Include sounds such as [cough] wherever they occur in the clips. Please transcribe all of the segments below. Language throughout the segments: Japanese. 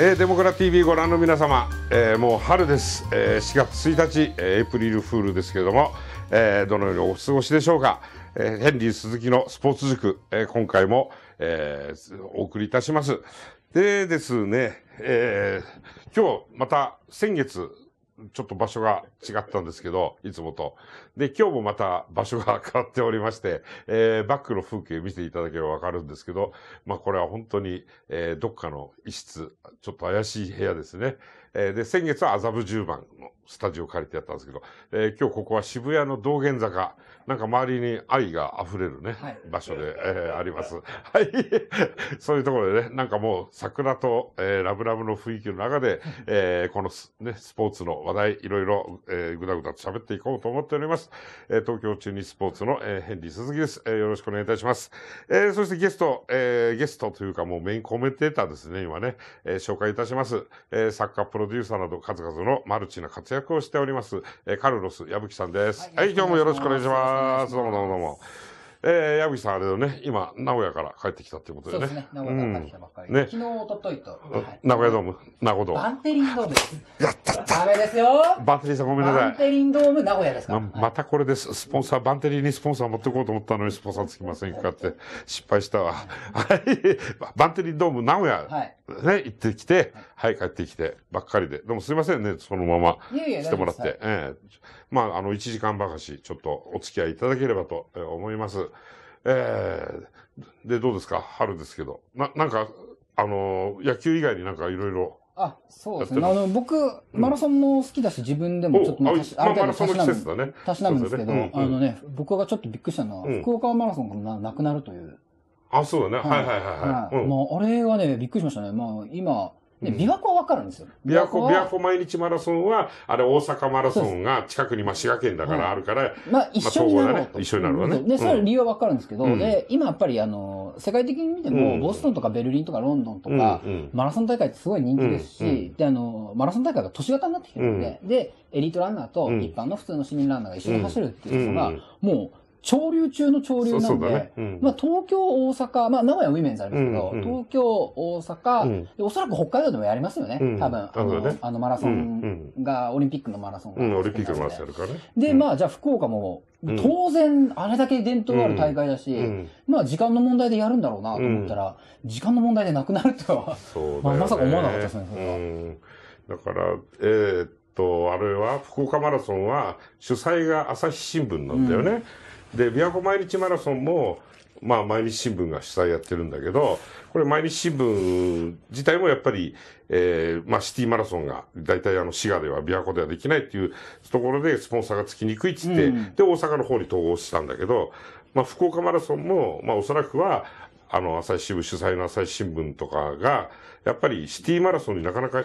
えー、デモクラ TV ご覧の皆様、えー、もう春です、えー、4月1日、えー、エイプリルフールですけれども、えー、どのようにお過ごしでしょうか、えー、ヘンリー鈴木のスポーツ塾、えー、今回も、えー、お送りいたします。でですね、えー、今日また先月ちょっと場所が違ったんですけど、いつもと。で、今日もまた場所が変わっておりまして、えー、バックの風景見ていただければわかるんですけど、まあこれは本当に、えー、どっかの一室、ちょっと怪しい部屋ですね。えー、で、先月は麻布十番のスタジオ借りてやったんですけど、えー、今日ここは渋谷の道玄坂、なんか周りに愛が溢れるね、はい、場所で、えー、あります。はい。[laughs] そういうところでね、なんかもう桜と、えー、ラブラブの雰囲気の中で、えー、このね、スポーツの話題、いろいろ、えー、ぐだぐだと喋っていこうと思っております。えー、東京中日スポーツの、えー、ヘンリー鈴木です。えー、よろしくお願いいたします。えー、そしてゲスト、えー、ゲストというかもうメインコメンテーターですね、今ね、えー、紹介いたします。えー、サッカープロデューサーなど数々のマルチな活躍をしております、えー、カルロス矢吹さんです。はい、はい、今日もよろしくお願いします。どうもどうもどうも。えー、矢吹さんあれだね、今、名古屋から帰ってきたっていうことでね。そうですね、名古屋から帰ってきたばっかり。ね、昨日、おとといと。はい、名古屋ドーム、名古屋ドーム。バンテリンドームです。やったったダメですよバンテリンさんごめんなさい。バンテリンドーム、名古屋ですかままたこれです。スポンサー、バンテリンにスポンサー持ってこうと思ったのにスポンサーつきませんかって、失敗したわ。はい。[laughs] バンテリンドーム、名古屋、はい、ね、行ってきて、はい、帰ってきて、ばっかりで。でもすいませんね、そのまま来てもらって。ええまあ、あの、1時間ばかし、ちょっとお付き合いいただければと思います。えー、で、どうですか？春ですけど。な、なんか、あの、野球以外になんかいろいろ。あ、そうですね。あの、僕、マラソンも好きだし、自分でもちょっと、まあ、あマラソンの季節だね。たしなむんですけど、あのね、僕がちょっとびっくりしたのは、福岡マラソンがなくなるという。あ、そうだね。はいはいはいはい。まあ、あれはね、びっくりしましたね。まあ、今、で、琵琶湖はわかるんですよ。琵琶湖、琵琶湖毎日マラソンは、あれ大阪マラソンが近くに、まあ滋賀県だからあるから、まあ一緒になろうと。一緒になるわね。で、それ理由はわかるんですけど、で、今やっぱりあの、世界的に見ても、ボストンとかベルリンとかロンドンとか、マラソン大会ってすごい人気ですし、で、あの、マラソン大会が都市型になってきてるんで、で、エリートランナーと一般の普通の市民ランナーが一緒に走るっていうのが、もう、潮流中の潮流なんで、ね。うん、まあ東京、大阪、まあ名古屋ウィメンズありますけど、うんうん、東京、大阪、うん、おそらく北海道でもやりますよね、うん、多分。あの、ね、あのマラソンが、オリンピックのマラソンが、うん。オリンピックのマラソンやるからね。で、まあじゃあ福岡も、当然、あれだけ伝統ある大会だし、まあ時間の問題でやるんだろうなと思ったら、時間の問題でなくなるとは、ね、まあ、まさか思わなかったですね、それは。だから、えー、っと、あれは、福岡マラソンは、主催が朝日新聞なんだよね。で、琵琶湖毎日マラソンも、まあ、毎日新聞が主催やってるんだけど、これ毎日新聞自体もやっぱり、えー、まあ、シティマラソンが、大体あの、滋賀では、琵琶湖ではできないっていうところで、スポンサーがつきにくいっつって、うん、で、大阪の方に統合したんだけど、まあ、福岡マラソンも、まあ、おそらくは、あの、朝日新聞主催の朝日新聞とかが、やっぱりシティマラソンになかなか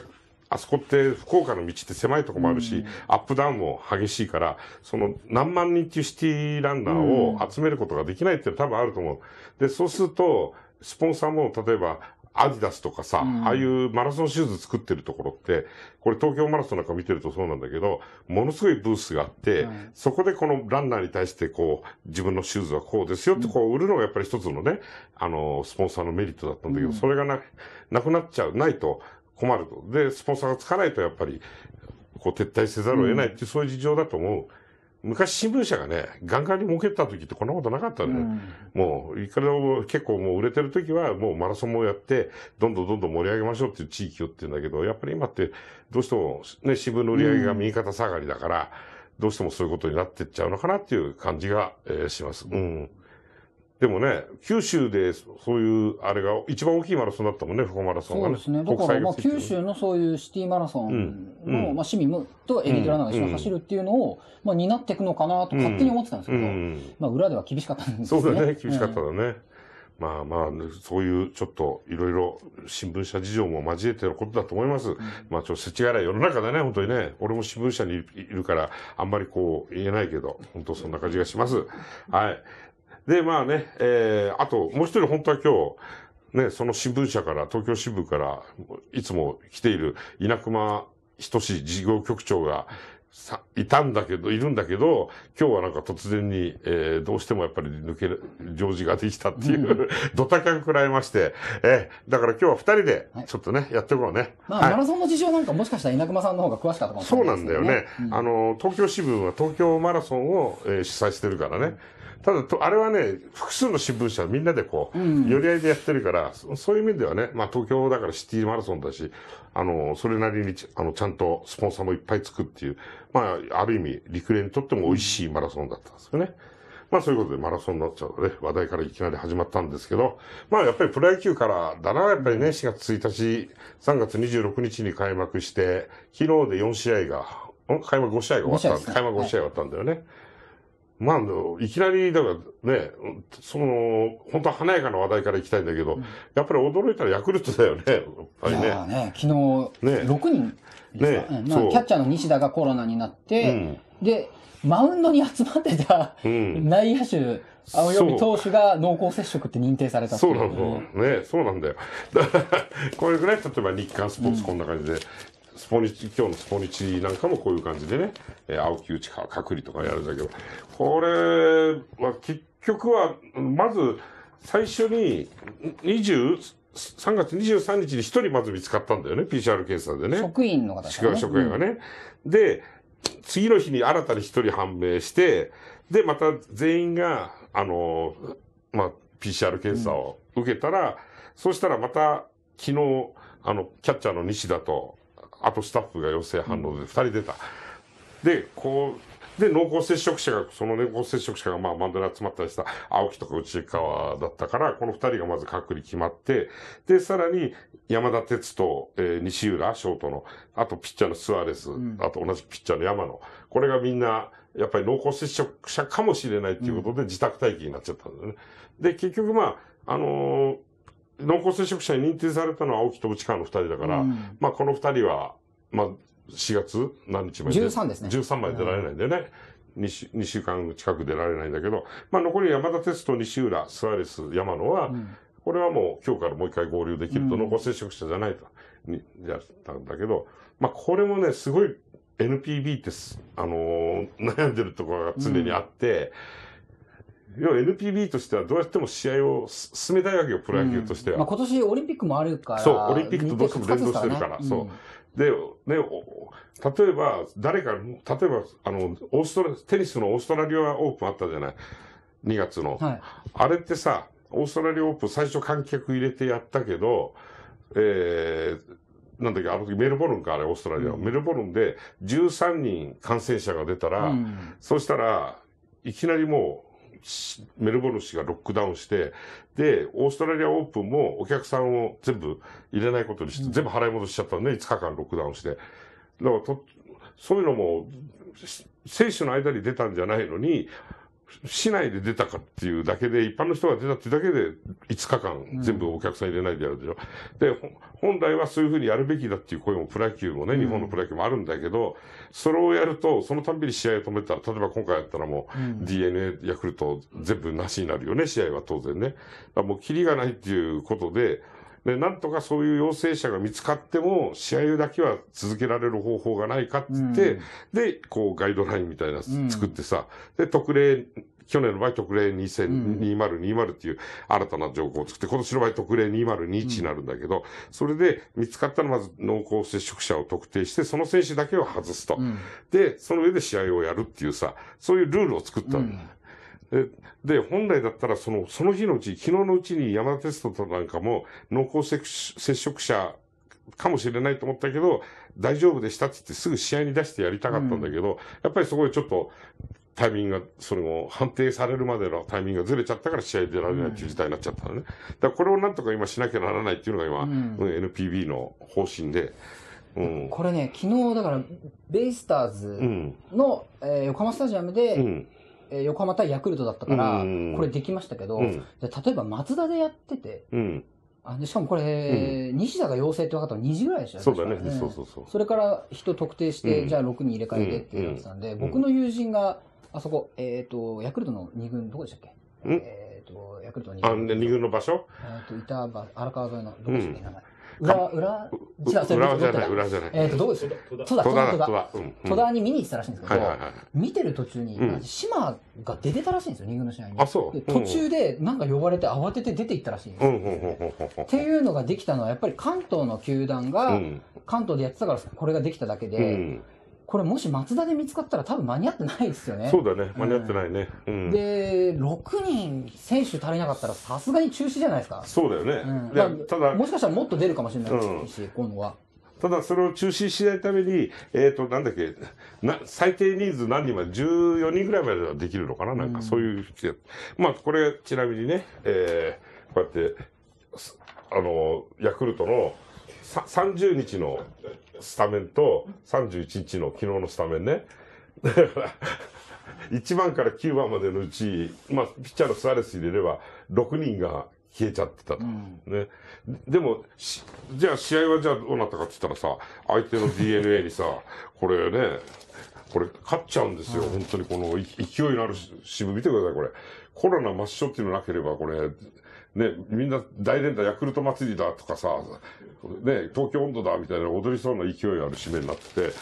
あそこって福岡の道って狭いとこもあるし、うん、アップダウンも激しいから、その何万人っていうシティランナーを集めることができないっていうのは多分あると思う。で、そうすると、スポンサーも例えば、アディダスとかさ、うん、ああいうマラソンシューズ作ってるところって、これ東京マラソンなんか見てるとそうなんだけど、ものすごいブースがあって、うん、そこでこのランナーに対してこう、自分のシューズはこうですよってこう売るのがやっぱり一つのね、あの、スポンサーのメリットだったんだけど、それがな、なくなっちゃう、ないと、困ると。で、スポンサーがつかないとやっぱり、こう撤退せざるを得ないっていう、そういう事情だと思う。昔新聞社がね、ガンガンに儲けた時ってこんなことなかったね。うん、もう、いくらも結構もう売れてる時はもうマラソンもやって、どんどんどんどん盛り上げましょうっていう地域をって言うんだけど、やっぱり今ってどうしてもね、新聞の売り上げが右肩下がりだから、どうしてもそういうことになってっちゃうのかなっていう感じが、えー、します。うん。でもね、九州でそういう、あれが一番大きいマラソンだったもんね、福岡マラソンがね。そうですね。だから、まあ、九州のそういうシティマラソンの、うん、まあ、市民とエリートランナーが一緒に走るっていうのを、まあ、担っていくのかなと勝手に思ってたんですけど、うん、まあ、裏では厳しかったんですね。そうだね、厳しかっただね。まあまあ、そういうちょっといろいろ新聞社事情も交えてのことだと思います。うん、まあちょっと世知辛い世の中だね、本当にね。俺も新聞社にいるから、あんまりこう言えないけど、本当そんな感じがします。はい。で、まあね、えー、あと、もう一人本当は今日、ね、その新聞社から、東京支部から、いつも来ている稲熊仁事業局長がさ、いたんだけど、いるんだけど、今日はなんか突然に、えー、どうしてもやっぱり抜ける、常時ができたっていう、うん、ドタキャン食らいまして、えー、だから今日は二人で、ちょっとね、はい、やっていこうね。まあ、はい、マラソンの事情なんかもしかしたら稲熊さんの方が詳しかったかもしれない、ね、そうなんだよね。うん、あの、東京支部は東京マラソンを、えー、主催してるからね。ただ、あれはね、複数の新聞社みんなでこう、寄り合いでやってるから、そういう意味ではね、まあ東京だからシティマラソンだし、あの、それなりにあの、ちゃんとスポンサーもいっぱいつくっていう、まあ、ある意味、陸連にとっても美味しいマラソンだったんですよね。まあそういうことでマラソンになっちゃうとね、話題からいきなり始まったんですけど、まあやっぱりプロ野球からだな、やっぱりね、4月1日、3月26日に開幕して、昨日で4試合が、開幕5試合が終わった、ね、開幕5試合終わったんだよね。はいまあ、いきなり、だからね、その、本当は華やかな話題から行きたいんだけど、うん、やっぱり驚いたらヤクルトだよね、やっぱりね。ね、昨日、ね、6人ね。まあ、キャッチャーの西田がコロナになって、うん、で、マウンドに集まってた、内野手、青柳投手が濃厚接触って認定されたそうなの。ね、そうなんだよ。だから、こういうぐらい、例えば日刊スポーツこんな感じで、スポニチ、今日のスポニチなんかもこういう感じでね、えー、青木内川隔離とかやるんだけど、これは結局は、まず最初に20、3月23日に1人まず見つかったんだよね、PCR 検査でね。職員の方ですね。職員がね。うん、で、次の日に新たに1人判明して、で、また全員が、あの、まあ、PCR 検査を受けたら、うん、そしたらまた昨日、あの、キャッチャーの西田と、あとスタッフが陽性反応で2人出た。で、こう、で、濃厚接触者が、その濃厚接触者が、まあ、マンドに集まったりした、青木とか内川だったから、この二人がまず隔離決まって、で、さらに、山田哲と、えー、西浦、ショートの、あとピッチャーのスアレス、うん、あと同じピッチャーの山野。これがみんな、やっぱり濃厚接触者かもしれないっていうことで、自宅待機になっちゃったんだよね。で、結局まあ、あのー濃厚接触者に認定されたのは青木と内川の二人だから、うん、まあこの二人は、まあ4月何日まで ?13 ですね。13まで出られないんでね。2週 ,2 週間近く出られないんだけど、まあ残り山田哲人、西浦、スアレス、山野は、うん、これはもう今日からもう一回合流できると、濃厚接触者じゃないと、に、やったんだけど、まあこれもね、すごい NPB ってあのー、悩んでるところが常にあって、うん、要は NPB としてはどうやっても試合を進めたいわけよ、プロ野球としては。うん、まあ今年オリンピックもあるから。そう、オリンピックとどうしても連動してるから、そう。で、ね、例えば、誰か、例えば、あの、オーストラ、テニスのオーストラリアオープンあったじゃない ?2 月の。はい、あれってさ、オーストラリアオープン最初観客入れてやったけど、えー、なんだっけ、あの時メルボルンか、あれ、オーストラリア、うん、メルボルンで13人感染者が出たら、うん、そうしたら、いきなりもう、メルボルン市がロックダウンして、で、オーストラリアオープンもお客さんを全部入れないことにして、うん、全部払い戻しちゃったんで、5日間ロックダウンして。だからと、そういうのも、選手の間に出たんじゃないのに、市内で出たかっていうだけで、一般の人が出たってだけで、5日間全部お客さん入れないでやるでしょ。うん、で、本来はそういうふうにやるべきだっていう声もプロ野球もね、日本のプロ野球もあるんだけど、それをやると、そのたんびに試合を止めたら、例えば今回やったらもう、DNA、ヤクルト全部なしになるよね、試合は当然ね。もうキリがないっていうことで、で、なんとかそういう陽性者が見つかっても、試合だけは続けられる方法がないかって言って、うん、で、こう、ガイドラインみたいな作ってさ、うん、で、特例、去年の場合特例2020っていう新たな条項を作って、今年の場合特例2021になるんだけど、それで見つかったらまず濃厚接触者を特定して、その選手だけを外すと。で、その上で試合をやるっていうさ、そういうルールを作ったん。だ。で、本来だったらその、その日のうち、昨日のうちに山田テストとなんかも濃厚接触者かもしれないと思ったけど、大丈夫でしたって言ってすぐ試合に出してやりたかったんだけど、うん、やっぱりそこでちょっとタイミングが、それも判定されるまでのタイミングがずれちゃったから試合出られないっていう事態になっちゃったのね。だからこれをなんとか今しなきゃならないっていうのが今、うん、NPB の方針で、うん、これね、昨日だから、ベイスターズの、うん、えー、横浜スタジアムで、うん。えー、横浜対ヤクルトだったから、これできましたけど、うん、例えば松田でやってて、うん、あしかもこれ、うん、西田が陽性って分かったの2時ぐらいでしたよそうだね、そうそうそう。それから人特定して、じゃあ6人入れ替えてっていうやつなんで、僕の友人が、あそこ、えっ、ー、と、ヤクルトの2軍、どこでしたっけ？えっ、ー、と、ヤクルトの2軍。あ、2軍の場所？えっ、ー、と、板場、荒川沿いの、どこでしたっけ、名前。裏、裏、違う、それ裏じゃない、裏じゃない。えっと、どこです戸田戸田、戸戸田戸田。に見に行ってたらしいんですけどはいはい、はい。見てる途中にうん、島が出てたらしいんですよ、二軍の試合に。あそうで途中でなんか呼ばれて慌てて出て行ったらしいんですよ。うん。っていうのができたのは、やっぱり関東の球団が、うん。関東でやってたからこれができただけうで、ん。これもし松田で見つかったら多分間に合ってないですよね。そうだね。間に合ってないね。うん。で、6人選手足りなかったらさすがに中止じゃないですか。そうだよね。うんただ、もしかしたらもっと出るかもしれないし、今度は。ただそれを中止しないために、えっ、と、なんだっけ、な、最低人数何人まで、14人ぐらいまではできるのかな？なんかそういう、まあ、これ、ちなみにね、えー、こうやって、すあの、ヤクルトのさ30日のスタメンと31日の昨日のスタメンね。だから、1番から9番までのうち、まあ、ピッチャーのスアレス入れれば、6人が消えちゃってたと。ね。でも、しじゃあ試合はじゃあどうなったかって言ったらさ、相手の DNA にさ、これね、これ勝っちゃうんですよ。本当にこのい勢いのある支部見てください、これ。コロナ抹消っていうのなければ、これ、ね、みんな大連打ヤクルト祭りだとかさ、ね、東京温度だみたいな踊りそうな勢いある締めになってて、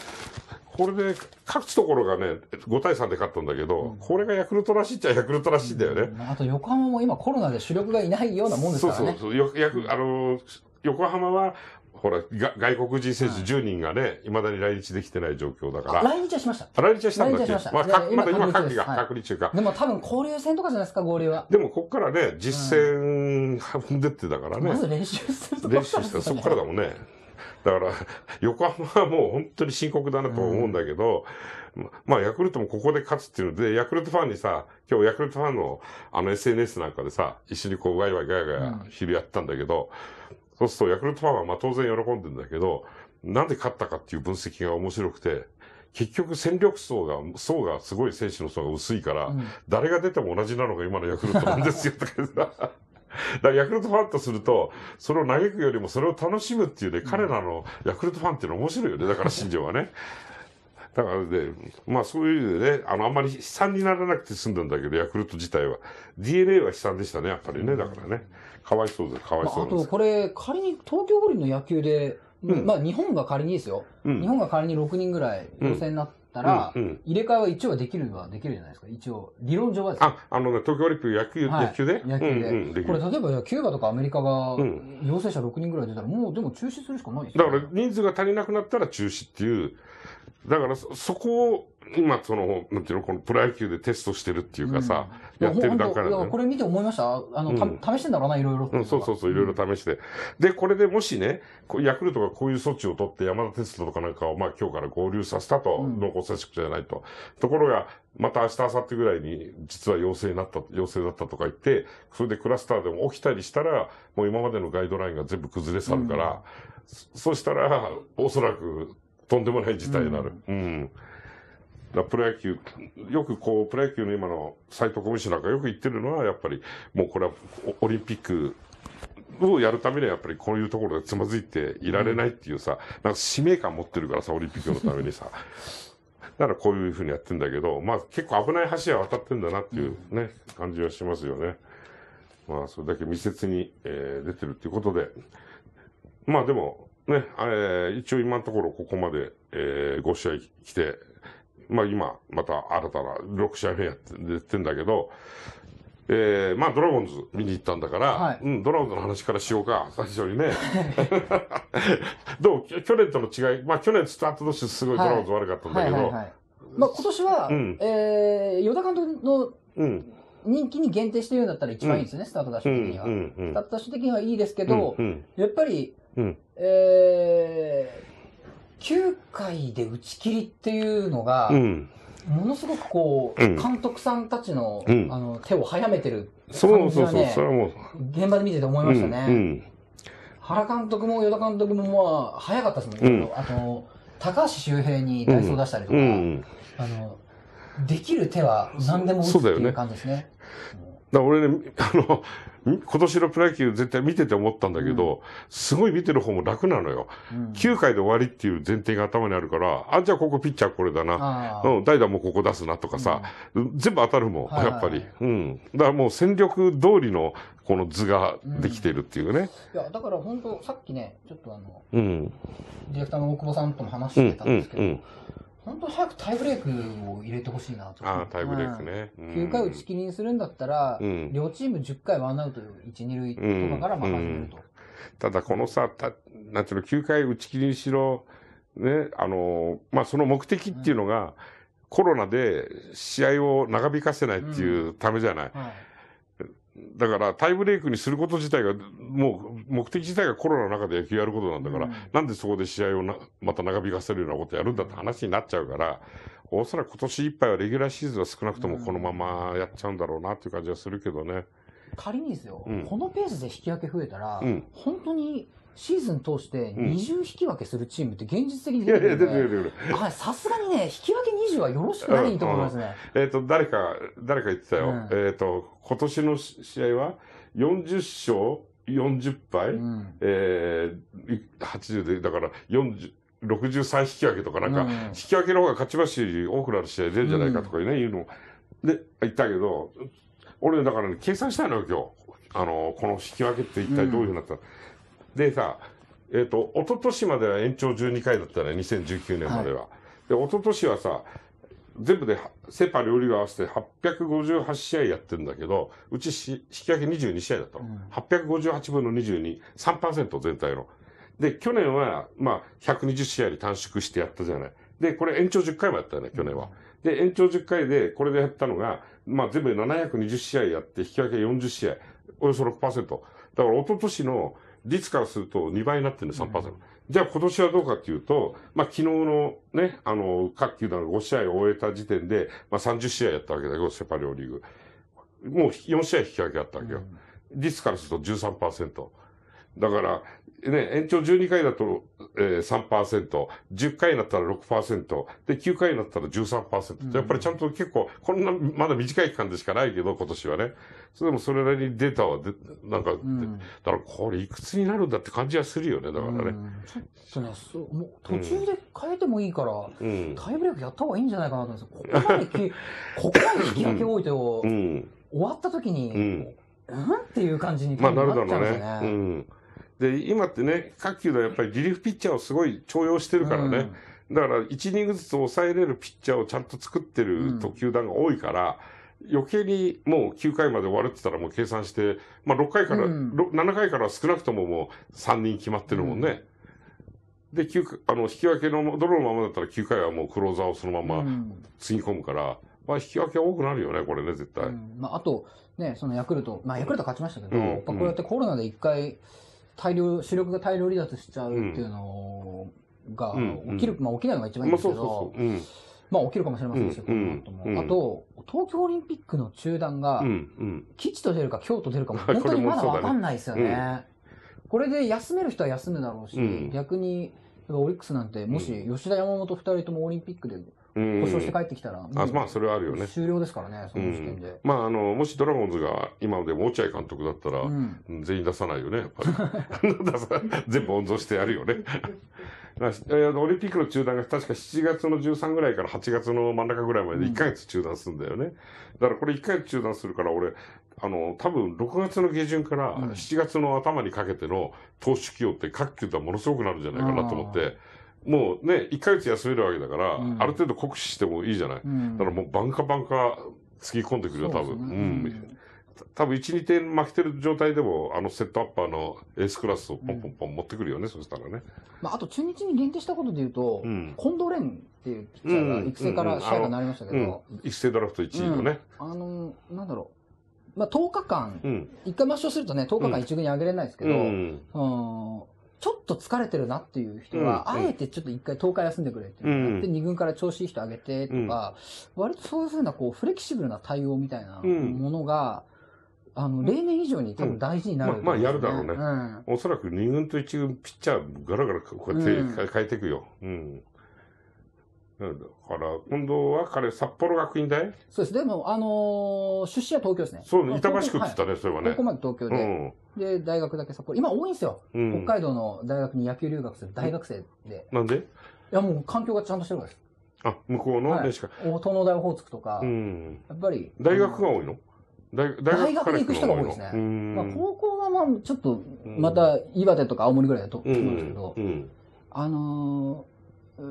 これで勝つところがね、5対3で勝ったんだけど、これがヤクルトらしいっちゃヤクルトらしいんだよね。あと横浜も今コロナで主力がいないようなもんですそうからね。そうそう。よ、やく、あの、横浜は、ほら、が外国人選手10人がね、未だに来日できてない状況だから。あ来日はしました。あ来日はしたんだっけ？ましたまあ、まだ今、今夏季がはい隔離中か。でも多分交流戦とかじゃないですか、合流は。でも、こっからね、実戦踏んでってだからねま。ず練習すると練習したらそこからだもんね。だから、横浜はもう本当に深刻だなと思うんだけど、ままあ、ヤクルトもここで勝つっていうので、ヤクルトファンにさ、今日ヤクルトファンのあの SNS なんかでさ、一緒にこう、ワイワイガヤガヤ昼やったんだけど、そうするとヤクルトファンはまあ当然喜んでんだけど、なんで勝ったかっていう分析が面白くて、結局戦力層が、層がすごい選手の層が薄いから、誰が出ても同じなのが今のヤクルトなんですよ、とかさ。だからヤクルトファンとすると、それを嘆くよりもそれを楽しむっていうね、彼らのヤクルトファンっていうのは面白いよね。だから新庄はね。だからね、まあそういうね、あの、あんまり悲惨にならなくて済んだんだけど、ヤクルト自体は。DNA は悲惨でしたね、やっぱりね。だからね。かわいそうで、かわいまああそうです。とこれ、仮に東京五輪の野球で、うんまあ日本が仮にですよ、うん日本が仮に6人ぐらい予選になったら、うんうん入れ替えは一応はできるはできるじゃないですか、一応。理論上はですよ。あ、あのね、東京オリンピック野球、はい野球で？野球で。うんうん、これる。例えばキューバとかアメリカがうん陽性者6人ぐらい出たら、もうでも中止するしかないですよねだから人数が足りなくなったら中止っていう、だからそそこを今その、なんていうの、このプロ野球でテストしてるっていうかさ、いやってる段階なんだよね。れ見て思いました？あの、うんた試してんだろうな、いろいろ。うん、そうそうそう、いろいろ試して。で、これでもしね、こうヤクルトがこういう措置を取って山田テストとかなんかを、まあ今日から合流させたと、うん濃厚接触じゃないと。ところが、また明日、明後日ぐらいに、実は陽性になった、陽性だったとか言って、それでクラスターでも起きたりしたら、もう今までのガイドラインが全部崩れ去るから、そそしたら、おそらく、とんでもない事態になる。うん。だプロ野球、よくこう、プロ野球の今の斎藤コミッショナーがよく言ってるのは、やっぱり、もうこれはオオリンピックをやるためにはやっぱりこういうところでつまずいていられないっていうさ、なんか使命感持ってるからさ、オリンピックのためにさ。[laughs] だからこういうふうにやってんだけど、まあ結構危ない橋は渡ってんだなっていうね、感じはしますよね。まあそれだけ密接に、えー出てるっていうことで、まあでも、ね、えー一応今のところここまで、え5試合来て、まあ今、また新たな6試合目やってやってんだけど、えー、まあドラゴンズ見に行ったんだから、はい。うん、ドラゴンズの話からしようか、最初にね。[laughs] どうき去年との違い、まあ去年スタートとしてすごいドラゴンズ悪かったんだけど。まあ今年は、うん。えー、与田監督のうん、人気に限定して言うんだったら一番いいですよね、スタートダッシうん、ュ的には。うん、うんスタートダッシュ的にはいいですけど、うん、やっぱり、うん、えー、9回で打ち切りっていうのが、うん。ものすごくこう、うん監督さんたちの,、うんあの手を早めてるそうそうそう、感じはねそれはもう、現場で見てて思いましたね。うん、原監督も与田監督もまあ早かったですもんね。あと、高橋周平にダイソー出したりとか、うん、うん。あの、できる手は何でも打つっていう感じですね。だ俺ね、あの、今年のプロ野球絶対見てて思ったんだけど、すごい見てる方も楽なのよ。うん9回で終わりっていう前提が頭にあるから、あ、じゃあここピッチャーこれだな。うん、代打もここ出すなとかさ、全部当たるもん、はいはいやっぱり。うん。だからもう戦力通りのこの図ができてるっていうね。いや、だから本当、さっきね、ちょっとあの、うん。ディレクターの大久保さんとも話うんして、たんですけど、うん、本当早くタイブレークを入れてほしいなと。ああ、タイブレークね。うん。9回打ち切りにするんだったら、うん両チーム10回ワンアウト1、2塁とかからまあ始めると。ただこのさ、たなんていうの、9回打ち切りにしろ、ね、あの、まあ、その目的っていうのが、コロナで試合を長引かせないっていうためじゃない。はい。だから、タイブレークにすること自体が、もう、目的自体がコロナの中で野球やることなんだから、うん。なんでそこで試合をなまた長引かせるようなことやるんだって話になっちゃうから、おそらく今年いっぱいはレギュラーシーズンは少なくともこのままやっちゃうんだろうなっていう感じはするけどね。仮にですよ、うん。このペースで引き分け増えたら、うん。本当にシーズン通してうん20引き分けするチームって現実的にいやいや、出てくるんで、出てくる出てくる。はいさすがにね、引き分け20はよろしくないと思いますね。えっ、と、誰か、誰か言ってたよ。うんえっ、と、今年の試合は、40勝40敗、うんえー、い80で、だから40、63引き分けとかなんか、うん引き分けの方が勝ち星多くなる試合出るんじゃないかとかね、いうのも。で、言ったけど、俺だからね、計算したのよ、今日。あの、この引き分けって一体どういうふうになったの、でさ、えっ、と、一昨年までは延長12回だったね、2019年までは。で、一昨年はさ、全部ではセ・パ両リーグ合わせて858試合やってるんだけど、うちし引き分け22試合だったの。うん858分の22、3%全体の。で、去年は、まあ、120試合に短縮してやったじゃない。で、これ延長10回もやったよね、去年は。で、延長10回で、これでやったのが、まあ、全部で720試合やって、引き分け40試合、およそ6%。だから、一昨年の率からすると2倍になってるね、3%。じゃあ、今年はどうかっていうと、まあ、昨日のね、あの、各球団が5試合を終えた時点で、まあ、30試合やったわけだけど、セ・パ両リーグ。もう4試合引き分けあったわけよ。率からすると13%。だから、ね、延長12回だと、えー、3%、10回になったら6%、で、9回になったら13%。やっぱりちゃんと結構、こんな、まだ短い期間でしかないけど、今年はね。それでもそれなりにデータはで、なんか、んだからこれいくつになるんだって感じはするよね、だからね。うんちょっとね、そうもう途中で変えてもいいから、うん。タイブレークやった方がいいんじゃないかなと思うんですよ。ここまでき、[laughs] ここまで引き分け多いと、うん。終わった時に、ううんん、っていう感じにまあなるだろうっちゃうんですね。ようん。で、今ってね、各球団やっぱりリリーフピッチャーをすごい重用してるからね。だから、1イニングずつ抑えれるピッチャーをちゃんと作ってると球団が多いから、余計にもう9回まで終わるって言ったらもう計算して、まあ6回から、うん。ろ7回からは少なくとももう3人決まってるもんね。で、9回あの、引き分けの、泥のままだったら9回はもうクローザーをそのままうん。つぎ込むから、まあ引き分けは多くなるよね、これね、絶対。うん。まあ、あと、ね、そのヤクルト、まあ、ヤクルト勝ちましたけど、うん。こうやってコロナで一回、大量、主力が大量離脱しちゃうっていうのがうん起きる、まあ起きないのが一番いいんまあですけど。まあ起きるかもしれませんでしこの後もうんあと、東京オリンピックの中断が。吉と出るか京と出るか [laughs] も本当にまだわかんないですよね。これで休める人は休むだろうし、うん逆に、オリックスなんて、もし吉田山本二人ともオリンピックでうん。故障して帰ってきたら、あ、まあそれはあるよね。終了ですからね、その時点で。まあ、あの、もしドラゴンズが今でも落合監督だったら、全員出さないよね、やっぱり。[laughs] 全部温存してやるよね。[laughs] オリンピックの中断が確か7月の13ぐらいから8月の真ん中ぐらいまで1ヶ月中断するんだよね。だからこれ1ヶ月中断するから俺、あの、多分6月の下旬からうん7月の頭にかけての投手起用って各球団ものすごくなるんじゃないかなと思って、もうね、1ヶ月休めるわけだから、うんある程度酷使してもいいじゃない。うんだからもうバンカバンカつぎ込んでくるよ、多分。うそうん。多分1、2点負けてる状態でも、あのセットアッパーのエースクラスをポンポンポン持ってくるよね、そしたらね。まあ、あと中日に限定したことで言うと、うん近藤蓮っていうピッチャーが育成から試合がなりましたけうんど、。一斉ドラフト1位のね。あの、なんだろう。まあ、10日間、うん。一回抹消するとね、10日間一軍に上げれないですけど、ううんん。ちょっと疲れてるなっていう人は、うんあえてちょっと一回10日休んでくれっていうのをやって、うん。二軍から調子いい人上げてとか、割とそういうふうなこうフレキシブルな対応みたいなうんものが、あの、例年以上に多分大事になる、うんまあまあやるだろうね。うん。おそらく2軍と1軍ピッチャーガラガラこうやってうん。変えていくよ。うん。うんだから、今度は彼、札幌学院大？そうです。でも、あのー出身は東京ですね。そう、まあ板橋区って言ったね、そういえばね高校。まで東京うで、ん。で、大学だけ札幌。今多いんですよ。うん。北海道の大学に野球留学する大学生で。なんで？いや、もう環境がちゃんとしてるからです。あ、向こうの？はい東農大オホーツクとか、うん。やっぱり。大学が多いの？大大学に行く人が多いですねうん。まあ、高校はまあ、ちょっと、また、岩手とか青森ぐらいだとう思うんですけど、ん。あのー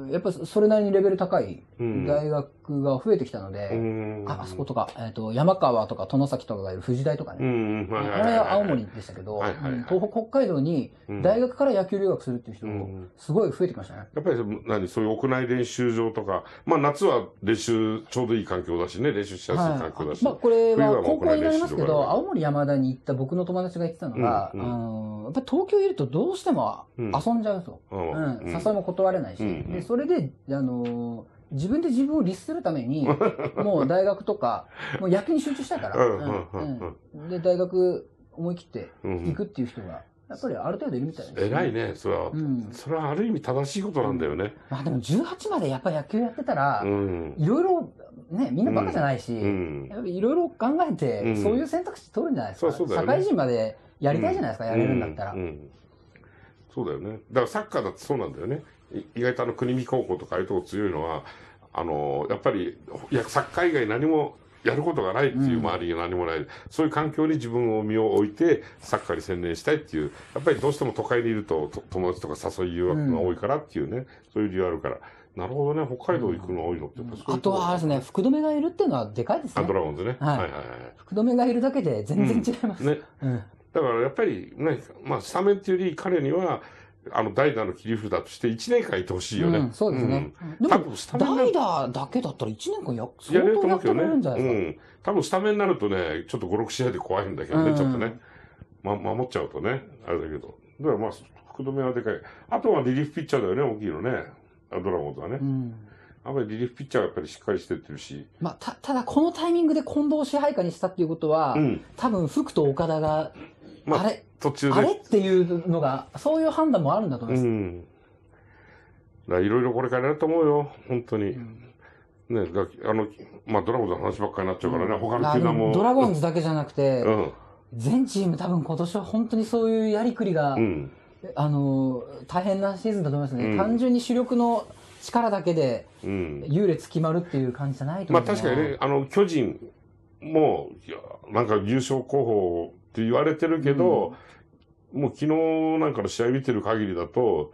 やっぱそれなりにレベル高い。大学が増えてきたので、うん。あ、あそことか、えっ、と、山川とか殿崎とかがいる富士大とかうね。ん。はいはいあれはい。はいは青森でしたけど、はいはいはい。うん東北、北海道にうん。大学から野球留学するっていう人もうん。すごい増えてきましたね。やっぱり何そういう屋内練習場とか、まあ夏は練習ちょうどいい環境だしね、練習しやすい環境だし。まあ、これ冬は高校になりますけど、青森山田に行った僕の友達が言ってたのが、うんうん。あのやっぱり東京いるとどうしてもうん遊んじゃうと。ううん。ん。誘いも断れないし、うん。でそれで、あの自分で自分を律するために、[laughs] もう大学とか、もう野球に集中したいから、うんで、大学思い切ってうん行くっていう人が、やっぱりある程度いるみたいです、偉い。ね、それはう。ん。それはある意味正しいことなんだよね。まあでも18までやっぱり野球やってたらう、ん。いろいろ、ね、みんなバカじゃないし、いろいろ考えて、うんそういう選択肢取るんじゃないですか。そうそうね社会人までやりたいじゃないですか、やれるんだったら。そうだよね。だからサッカーだってそうなんだよね。い意外とあの国見高校とかああいうとこ強いのは、あの、やっぱり、サッカー以外何もやることがないっていううん周りが何もない、そういう環境に自分を身を置いて、サッカーに専念したいっていう、やっぱりどうしても都会にいるとと友達とか誘い誘惑が多いからっていうね、そういう理由あるから。なるほどね、北海道行くの多いのってういあとはですね、福留がいるっていうのはでかいですあ、ねド。ラゴンズね。はいはいはい福留がいるだけで全然違います。はい。ね。うんだからやっぱりね、まあ、スタメンっていうより彼には、あの、代打の切り札として1年間いてほしいよね。うんそうですね。うん。多でも、分スタメン代る打だけだったら1年間やや相当やってくれ。るんじゃないですか？うん。多分スタメンになるとね、ちょっと5、6試合で怖いんだけどね、うんちょっとね。ま、守っちゃうとね、あれだけど。だからまあ、福留はでかい。あとはリリーフピッチャーだよね、大きいのね。あドラゴンズはね。うんやっぱりリリーフピッチャーはやっぱりしっかりしてってるし。まあ、た、ただこのタイミングで近藤支配下にしたっていうことは、うん。多分福と岡田が、まああれ、途中で。あれっていうのが、そういう判断もあるんだと思います。うん。いろいろこれからやると思うよ、本当に。うんね、だあの、まあ、ドラゴンズの話ばっかりになっちゃうからね、他のあ球団も。ドラゴンズだけじゃなくて、うん。全チーム多分今年は本当にそういうやりくりが、うん。あの、大変なシーズンだと思いますね。うん単純に主力の力だけでうん。優劣決まるっていう感じじゃないとまあ、思うな。確かにね、あの、巨人も、なんか優勝候補って言われてるけど、もう昨日なんかの試合見てる限りだと、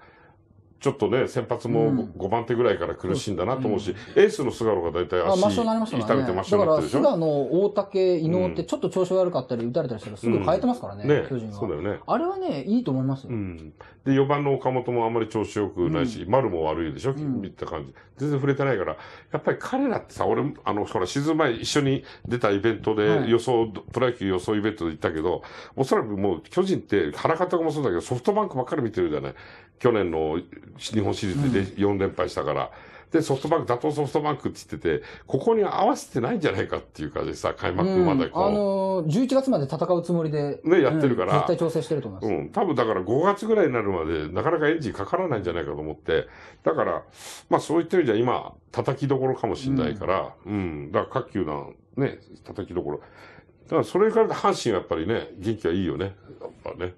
ちょっとね、先発もうん5番手ぐらいから苦しいんだなと思うし、エースの菅野が大体あ、足抹消になりましたね。だから、菅野、大竹、伊能ってちょっと調子悪かったり打たれたりしたらすぐ変えてますからね、ね巨人は。そうだよね。あれはね、いいと思いますよ。うん。で、4番の岡本もあんまり調子良くないし、丸も悪いでしょ、ん見た感じ。全然触れてないから、やっぱり彼らってさ、俺、あの、ほら、シーズン前一緒に出たイベントはいで予想、プロ野球予想イベントで行ったけど、おそらくもう巨人って原監督もそうだけど、ソフトバンクばっかり見てるじゃない。去年の日本シリーズで4連敗したから。で、ソフトバンク、打倒ソフトバンクって言ってて、ここに合わせてないんじゃないかっていう感じでさ、開幕までうんこう。あのー、11月まで戦うつもりで、ねやってるからうん絶対調整してると思います。うん。多分だから5月ぐらいになるまでなかなかエンジンかからないんじゃないかと思って。だから、まあそういった意味では今、叩きどころかもしれないから、うん。だから各球団、ね、叩きどころ。だからそれから阪神はやっぱりね、元気はいいよね。やっぱね。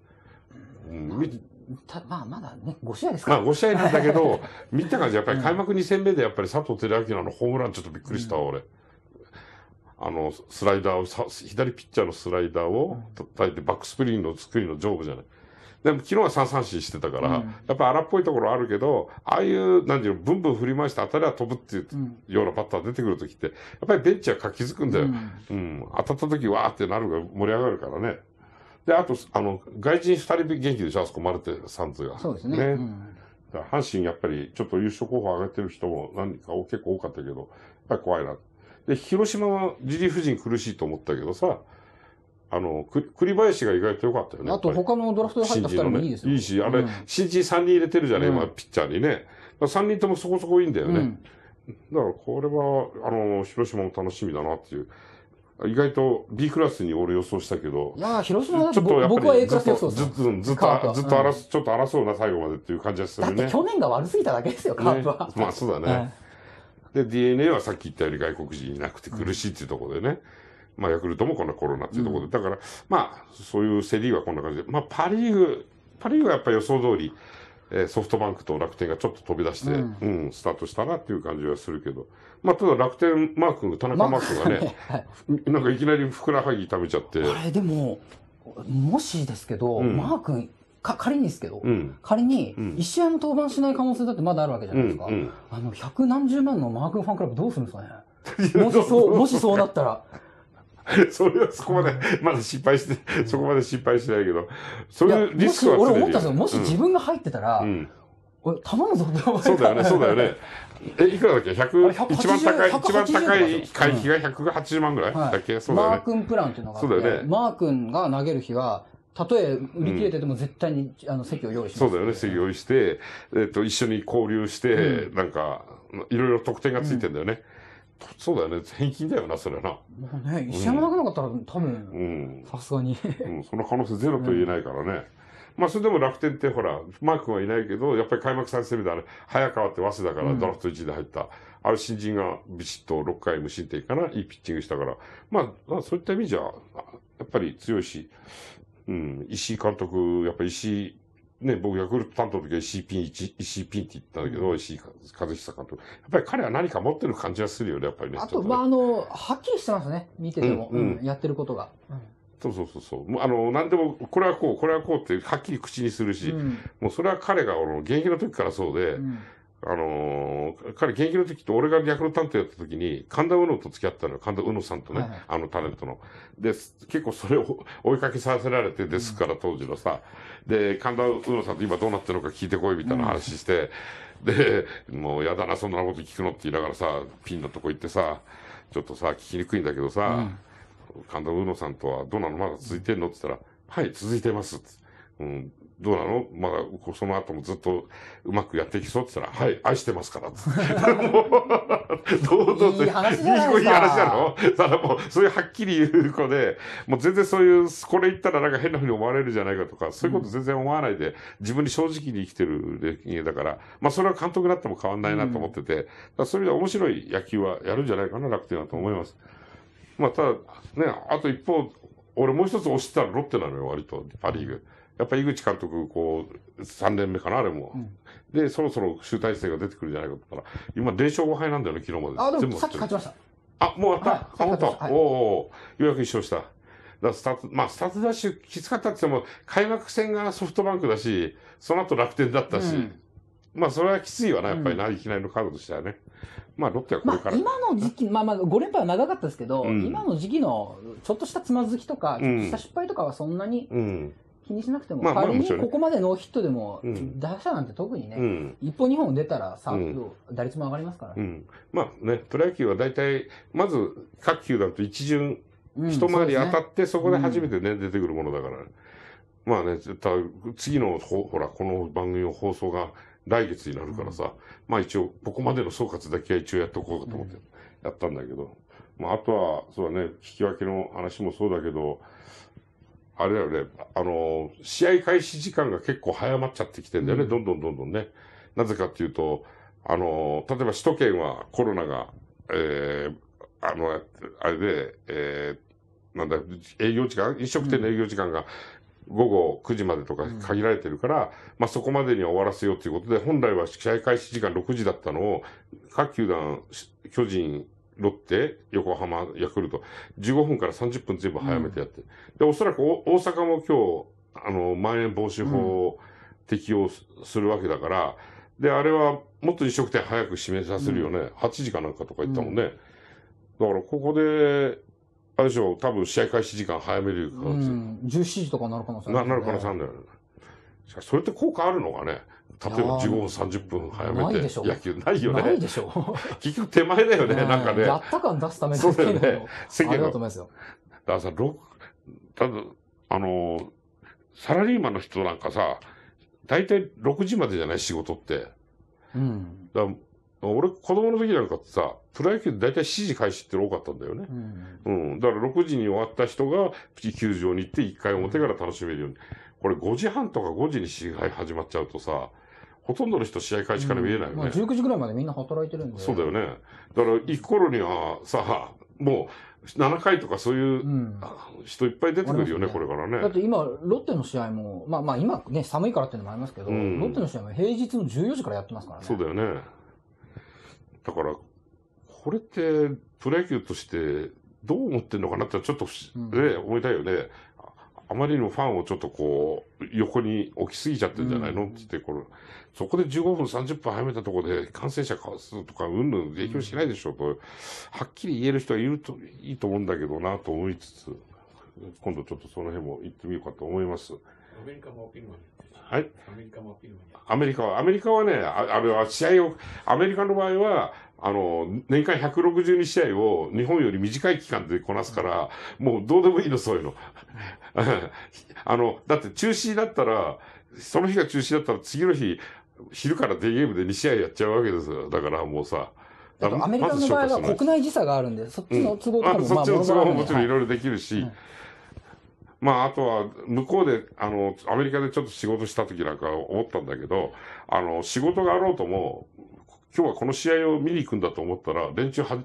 うん、みたまあ、まだね、5試合ですまあから。5試合なんだけど、[laughs] 見た感じやっぱり開幕2戦目でやっぱり佐藤輝明のホームランちょっとびっくりしたわ、俺。あの、スライダーをさ、左ピッチャーのスライダーを叩いてバックスプリンの作りの上部じゃない。でも昨日は3三振してたから、うんやっぱ荒っぽいところあるけど、ああいう、なんていうの、ブンブン振り回して当たりは飛ぶっていううんようなパターン出てくるときって、やっぱりベンチは活気づくんだよ。うんうん。当たった時わーってなるが盛り上がるからね。で、あと、あの、外人二人元気でしょあそこマルテサンズが。そうですね。ねうん阪神やっぱりちょっと優勝候補上げてる人も何人か結構多かったけど、やっぱり怖いな。で、広島は自利夫人苦しいと思ったけどさ、あの、く栗林が意外と良かったよね。あと他のドラフトで入った2人もいいですよ。いいし、あれ、うん新人3人入れてるじゃね、うん今、ピッチャーにね。3人ともそこそこいいんだよね。うんだからこれは、あの、広島も楽しみだなっていう。意外と B クラスに俺予想したけどい、やー広島だとちょっとやっぱり僕は A クラス予ずっとずっ。とずっとずっと争う、ちょっと争うな最後までっていう感じがすだってるね。去年が悪すぎただけですよ、カープは。ねまあそうだね。はいで、DNA はさっき言ったように外国人いなくて苦しいっていうところでね。まあ、ヤクルトもこんなコロナっていうところで。だから、まあ、そういうセリーはこんな感じで。まあ、パリーグ、パリーグはやっぱり予想通り、えーソフトバンクと楽天がちょっと飛び出して、ううん、スタートしたなっていう感じはするけど。まあ、ただ楽天マーク、田中マークがね、はいなんかいきなりふくらはぎ食べちゃって、あれでも、もしですけど、うんマー君、か仮にですけど、うん。仮にうん一試合も登板しない可能性だってまだあるわけじゃうないですか。んうん。あの、百何十万のマー君ファンクラブどうするんですかねもしそう、もしそうなったら。[laughs] それはそこまで、まだ失敗して、そこまで失敗してないけど、そういうリスクは俺思ったんですよ。もし自分が入ってたら、うん。うん俺頼むぞって思そうだよね、そうだよね。え、いくらだっけ ?100、180一番高い、一番高い180会費が180万ぐらい？はい。だっけ？そうだよね。マー君プランっていうのがあって、そうだよね。マー君が投げる日は、たとえ売り切れてても絶対に、あの席を用意します。そうだよね、席用意して、えっと、一緒に交流して、うなんか、いろいろ特典がついてんだよね。そうだよね、返金だよな、それはな。もうね、一試合もなくなかったら多う分、ん。さすがに。うん、その可能性ゼロと言えないからね。まあ、それでも楽天ってほら、マー君はいないけど、やっぱり開幕3戦目であれ、早川って早稲田からドラフト1位で入った、ある新人がビシッと6回無失点かな、いいピッチングしたから、まあ、まあ、そういった意味じゃ、あやっぱり強いし、うん、石井監督、やっぱり石井、ね、僕、ヤクルト担当の時は石井ピン、石石井ピンって言ったんだけど、石井和久監督。やっぱり彼は何か持ってる感じがするよね、やっぱりね。あと、ちょっねまあ、あの、はっきりしてますね。見てても。うんうんうんやってることが。そうそうそうそう。もうあの、何でも、これはこう、これはこうって、はっきり口にするし、うんもうそれは彼が、あの、現役の時からそうで、うんあのー彼現役の時って俺がヤクルト探偵やった時に、神田うのと付き合ったのよ。神田うのさんとね、はいはい。あのタレントの。で、結構それを [laughs] 追いかけさせられてですから、当時のさ。で、神田うのさんと今どうなってるのか聞いてこいみたいな話して、で、もうやだな、そんなこと聞くのって言いながらさ、ピンのとこ行ってさ、ちょっとさ、聞きにくいんだけどさ、神田うのさんとはどうなの？まだ続いてんの？って言ったら、はい、続いてます。うん、どうなの？まだ、その後もずっとうまくやっていきそうって言ったら、はい、愛してますから。つってもうどうぞって。いい話じゃないですかいい話なの？ただもう、そういうはっきり言う子で、もう全然そういう、これ言ったらなんか変な風に思われるじゃないかとか、そういうこと全然思わないで、自分に正直に生きてる人間だから、まあそれは監督になっても変わんないなと思ってて、だからそういう意味では面白い野球はやるんじゃないかな、楽天はと思います。まあただ、ね、あと一方、俺もう一つ推してたらロッテなのよ、割と、パリーグ。やっぱ井口監督、こう、3年目かな、あれも。で、そろそろ集大成が出てくるんじゃないかと思ったら、今、連勝5敗なんだよね、昨日まで。あ、でもさっき勝ちました。あ、もうやった、はいあ、本当、はいおおーようやく一勝した。だスタート、まあ、スタートダッシュきつかったって言っても、開幕戦がソフトバンクだし、その後楽天だったし、うんまあ、それはきついわな、やっぱりな、いきなりのカードとしてはね。まあ、ロッテはこまあ、れから。今の時期、まあまあ、5連敗は長かったですけど、うん今の時期のちょっとしたつまずきとか、ちょっとした失敗とかはそんなにうん。気にしなくても、まあまあ仮にここまでノーヒットでも、うん打者なんて特にね、うん。一本二本出たらさ、うん打率も上がりますからね。うん。まあね、プロ野球は大体、まず、各球団と一巡、うん一回り当たって、そこで初めてね、出てくるものだから。まあね、ただ次のほ、ほら、この番組の放送が来月になるからさ、まあ一応、ここまでの総括だけは一応やっとこうかと思って、やったんだけど。まああとは、そうだね、引き分けの話もそうだけど、あれだよね、あの、試合開始時間が結構早まっちゃってきてんだよね、どんどんどんどんね。なぜかっていうと、あの、例えば首都圏はコロナが、えー、あの、あれで、えー、なんだ、営業時間？飲食店の営業時間が午後9時までとか限られてるから、まあそこまでには終わらせようということで、本来は試合開始時間6時だったのを、各球団、巨人、ロッテ、横浜、ヤクルト、15分から30分全部早めてやって。で、おそらくお大阪も今日、あの、まん延防止法を適用すするわけだから、で、あれはもっと飲食店早く閉めさせるよね。8時かなんかとか言ったもんね。だからここで、あれでしょ、多分試合開始時間早める可う能性、ん、17時とかなる可能性ななる可ね能性あるんだよね。しかしそれって効果あるのかね？例えば15分30分早めてないでしょ野球ないよね。ないでしょ。[laughs] 結局手前だよね、なんかね。やった感出すためそうだよねの世間のあれだと思いますよ。だからさ、ろただ、あの、サラリーマンの人なんかさ、大体6時までじゃない仕事って。うん。だ俺、子供の時なんかってさ、プロ野球で大体7時開始って多かったんだよねう。ん。うん。だから6時に終わった人が、プチ球場に行って1回表から楽しめるように。これ5時半とか5時に試合始まっちゃうとさ、ほとんどの人試合開始から見えないよね。まあ、19時ぐらいまでみんな働いてるんで。そうだよね。だから行く頃にはさ、もう7回とかそういううん。人いっぱい出てくるよね、ありますねこれからね。だって今、ロッテの試合も、まあまあ今ね、寒いからっていうのもありますけど、うんロッテの試合も平日の14時からやってますからね。そうだよね。だから、これってプロ野球としてどう思ってんのかなってちょっと不思、うんね、思いたいよね。ああまりにもファンをちょっとこう、横に置きすぎちゃってんじゃないの、うん。って言って、これ、そこで15分、30分早めたところで感染者かわすとか、うんぬん影響しないでしょうと、はっきり言える人はいるといいと思うんだけどなと思いつつ、今度ちょっとその辺も行ってみようかと思います。アメリカもはい。アメリカもアメリカは、アメリカはね、ああれは試合を、アメリカの場合は、あの、年間162試合を日本より短い期間でこなすから、もうどうでもいいの、そういうの。[laughs] あの、だって中止だったら、その日が中止だったら次の日、昼からデーゲームで2試合やっちゃうわけですよ。だからもうさ。アメリカの場合は国内時差があるんで、そっちの都合とかも、そっちの都合ももちろんいいろいろできるし、はいまあ、あとは、向こうで、あの、アメリカでちょっと仕事した時なんか思ったんだけど、あの、仕事があろうとも、今日はこの試合を見に行くんだと思ったら、連中は、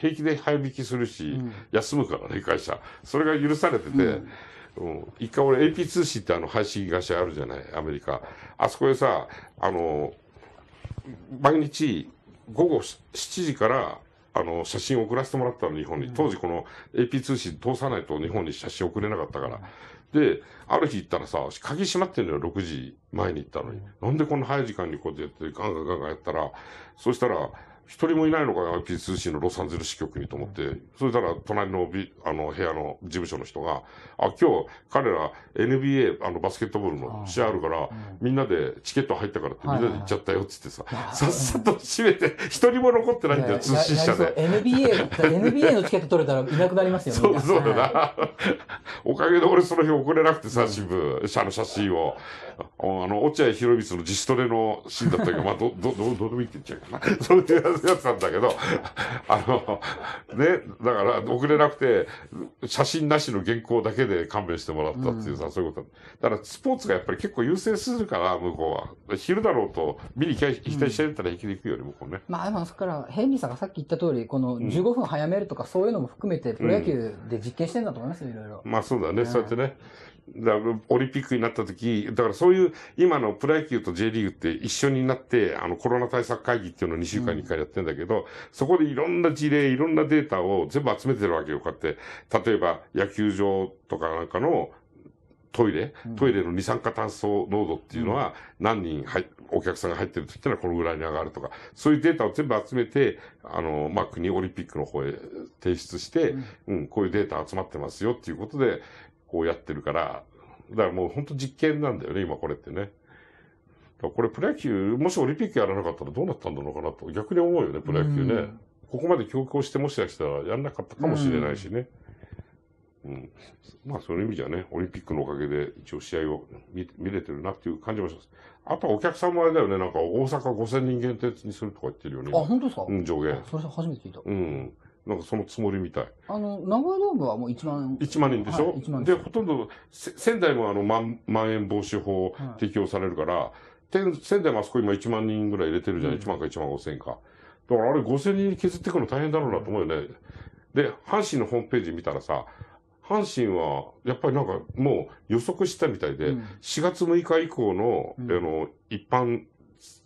平気で早引きするし、うん休むからね、会社。それが許されてて、うんうん、一回俺 AP 通信ってあの配信会社あるじゃない、アメリカ。あそこでさ、あの、毎日午後7時から、あの、写真を送らせてもらったの、日本に。当時この AP 通信通さないと日本に写真送れなかったから。で、ある日行ったらさ、鍵閉まってんのよ、6時前に行ったのに。なんでこんな早い時間にこうやってガンガンガンガンやったら、そしたら、一人もいないのか、IP 通信のロサンゼルス支局にと思って、そしたら、隣のビあの部屋の事務所の人が、あ、今日、彼ら NBA、あの、バスケットボールの試合あるから、みんなでチケット入ったからって、みんなで行っちゃったよ、つってさ、さっさと閉めて、一人も残ってないんだよ、通信社で。NBA、NBA のチケット取れたらいなくなりますよ、[laughs] みんな。そうそうだはい。な。おかげで俺その日送れなくてさ、新聞、社の写真を。あの、落合博光の自主トレのシーンだったけど、まあ、ど、[laughs] ど、ど、どうでもいいって言っちゃうかな。そういうやつなんだけど、あの、ね、だから送れなくて、写真なしの原稿だけで勘弁してもらったっていうさ、そういうこと。だからスポーツがやっぱり結構優先するから、向こうは。昼だろうと、見に行きたい、行きたら平気で行くよね、向こうね。まあ、でもそこから、ヘンリーさんがさっき言った通り、この15分早めるとか、そういうのも含めて、プロ野球で実験してんだと思いますよ、いろいろ。まあそうだね、そうやってね。だからオリンピックになった時、だからそういう、今のプロ野球と J リーグって一緒になって、あのコロナ対策会議っていうのを2週間に1回やってんだけど、そこでいろんな事例、いろんなデータを全部集めてるわけよ、こうやって。例えば野球場とかなんかのトイレ、トイレの二酸化炭素濃度っていうのは何人入お客さんが入ってる時ってのはこのぐらいに上がるとか、そういうデータを全部集めて、あの、まあ、国オリンピックの方へ提出して、うん、こういうデータ集まってますよっていうことで、こうやってるから、だからもう本当実験なんだよね、今これってね。これプロ野球、もしオリンピックやらなかったらどうなったんだろうかなと逆に思うよね、プロ野球ね。うんここまで強行してもしかしたらやらなかったかもしれないしね。うん。まあそういう意味じゃね、オリンピックのおかげで一応試合を見見れてるなっていう感じもします。あとはお客さんもあれだよね、なんか大阪5000人限定にするとか言ってるよね。あ、本当ですか？うん、上限。それ初めて聞いた。うん。なんかそのつもりみたい。あの、名古屋ドームはもう1万。1万人でしょ、はい1万で、人ほとんど、せ仙台もあの、まん、まん延防止法はい適用されるから、てん仙台もあそこ今1万人ぐらい入れてるじゃん。うん1万か1万5千か。だからあれ5000人に削っていくの大変だろうなと思うよね。で、阪神のホームページ見たらさ、阪神は、やっぱりなんかもう予測したみたいで、うん4月6日以降の、うんあの、一般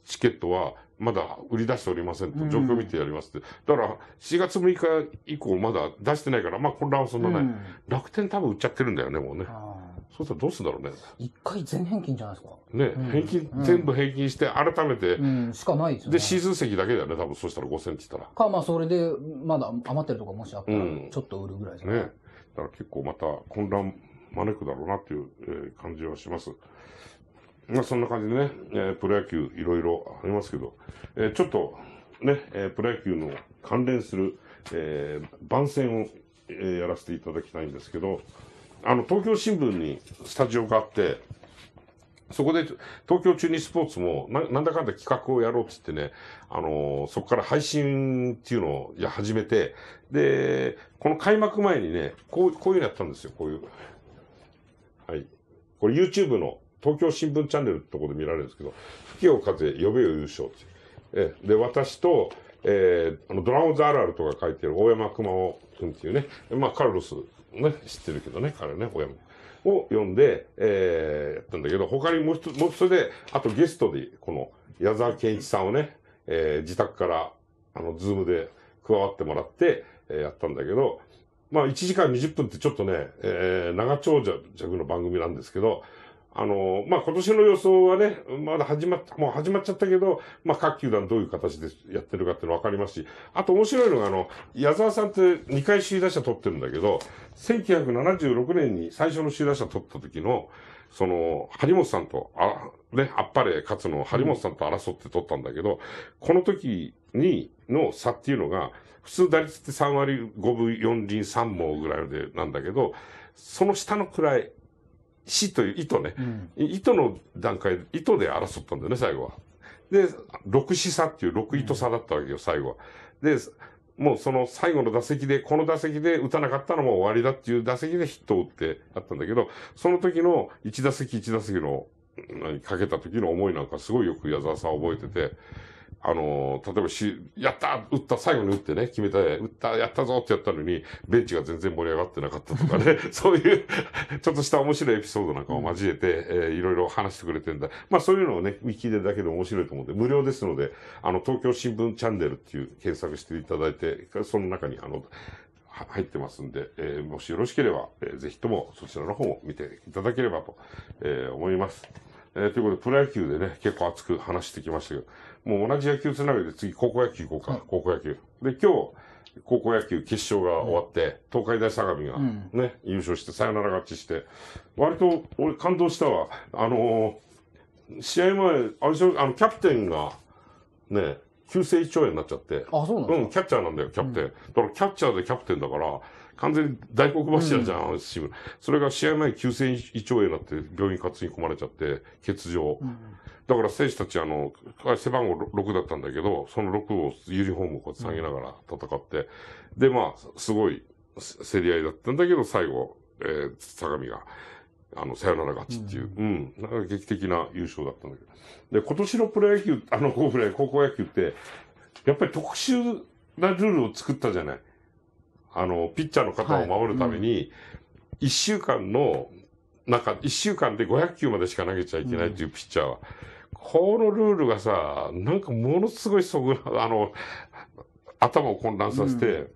チケットは、まだ売り出しておりませんと、うん状況を見てやりますって。だから、4月6日以降まだ出してないから、まあ混乱はそんなない。うん楽天多分売っちゃってるんだよね、もうね。あそうしたらどうするんだろうね。ー一回全返金じゃないですか。ね、うん返金、うん全部返金して、改めて、うん、しかないですよね。で、シーズン席だけだよね、多分そうしたら5000って言ったら。か、まあ、それで、まだ余ってるとかもしあったらうん、ちょっと売るぐらいですね。だから結構また混乱招くだろうなっていう、えー感じはします。まあそんな感じでね、えープロ野球いろいろありますけど、えーちょっとね、えープロ野球の関連する、えー番宣を、えーやらせていただきたいんですけど、あの、東京新聞にスタジオがあって、そこで東京中日スポーツもななんだかんだ企画をやろうっつってね、あのーそこから配信っていうのをや始めて、で、この開幕前にね、こうこういうのやったんですよ、こういう。はい。これ YouTube の東京新聞チャンネルってとこで見られるんですけど、吹きを風呼べよ優勝って。えで、私と、えー、あの、ドラゴンズあるあるとか書いてる大山熊尾君っていうね、まあ、カルロス、ね、知ってるけどね、彼ね、大山。を呼んで、えー、やったんだけど、他にもう一つ、もう一つで、あとゲストで、この、矢沢健一さんをね、えー、自宅から、あの、ズームで加わってもらって、えー、やったんだけど、まあ、1時間20分ってちょっとね、えー、長長尺の番組なんですけど、あの、まあ、今年の予想はね、まだ始まっ、もう始まっちゃったけど、まあ、各球団どういう形でやってるかっていうの分かりますし、あと面白いのが、あの、矢沢さんって2回首位打者取ってるんだけど、1976年に最初の首位打者取った時の、その、張本さんと、あ、ね、あっぱれ勝つの張本さんと争って取ったんだけど、この時に、の差っていうのが、普通打率って3割5分4厘3毛ぐらいでなんだけど、その下の位、死という糸ね、うん、糸の段階で、糸で争ったんだよね、最後は。で、6死差っていう6糸差だったわけよ、最後は。で、もうその最後の打席で、この打席で打たなかったのも終わりだっていう打席でヒットを打ってあったんだけど、その時の1打席1打席の、何、かけた時の思いなんかすごいよく矢沢さん覚えてて、あの、例えばし、やった打った最後に打ってね、決めた、打った、やったぞってやったのに、ベンチが全然盛り上がってなかったとかね、[laughs] そういう、ちょっとした面白いエピソードなんかを交えて、うん、えー、いろいろ話してくれてんだ。まあそういうのをね、ウィキでだけで面白いと思うんで、無料ですので、あの、東京新聞チャンネルっていう検索していただいて、その中に、あの、入ってますんで、えー、もしよろしければ、えー、ぜひともそちらの方も見ていただければと、えー、思います。えー、ということで、プロ野球でね、結構熱く話してきましたけど、もう同じ野球つながりで次高校野球行こうか、はい、高校野球。で、今日、高校野球決勝が終わって、東海大相模がね、うん、優勝して、サヨナラ勝ちして、割と俺感動したわ。あのー、試合前、あれでしょ、あの、キャプテンが、ね、急性胃腸炎になっちゃって。あ、そうなんうん、キャッチャーなんだよ、キャプテン。うん、だからキャッチャーでキャプテンだから、完全に大黒柱じゃん、うん、それが試合前急性胃腸炎になって病院担ぎ込まれちゃって、欠場。うんだから選手たちあの、背番号6だったんだけど、その6をユニフォームをこう下げながら戦って、で、まあ、すごい競り合いだったんだけど、最後、えー、相模が、あの、サヨナラ勝ちっていう、うん、うん、なんか劇的な優勝だったんだけど。で、今年のプロ野球、[laughs] あの、高校野球って、やっぱり特殊なルールを作ったじゃない。あの、ピッチャーの方を守るために、一週間の、なんか、一週間で500球までしか投げちゃいけないっていうピッチャーは、このルールがさ、なんかものすごいそぐ、あの、頭を混乱させて、うん、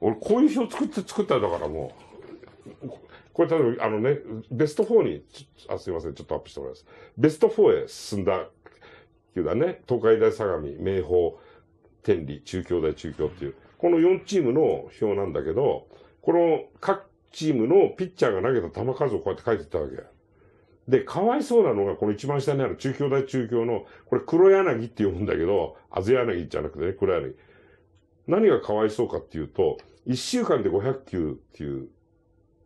俺こういう表作って作ったんだからもう、これ例えばあのね、ベスト4に、あ、すいません、ちょっとアップしてもらいます。ベスト4へ進んだ球団ね、東海大相模、明豊、天理、中京大中京っていう、この4チームの表なんだけど、この各チームのピッチャーが投げた球数をこうやって書いてったわけ。で、かわいそうなのが、この一番下にある中京大中京の、これ黒柳って読むんだけど、あず柳じゃなくてね、黒柳。何がかわいそうかっていうと、1週間で500球っていう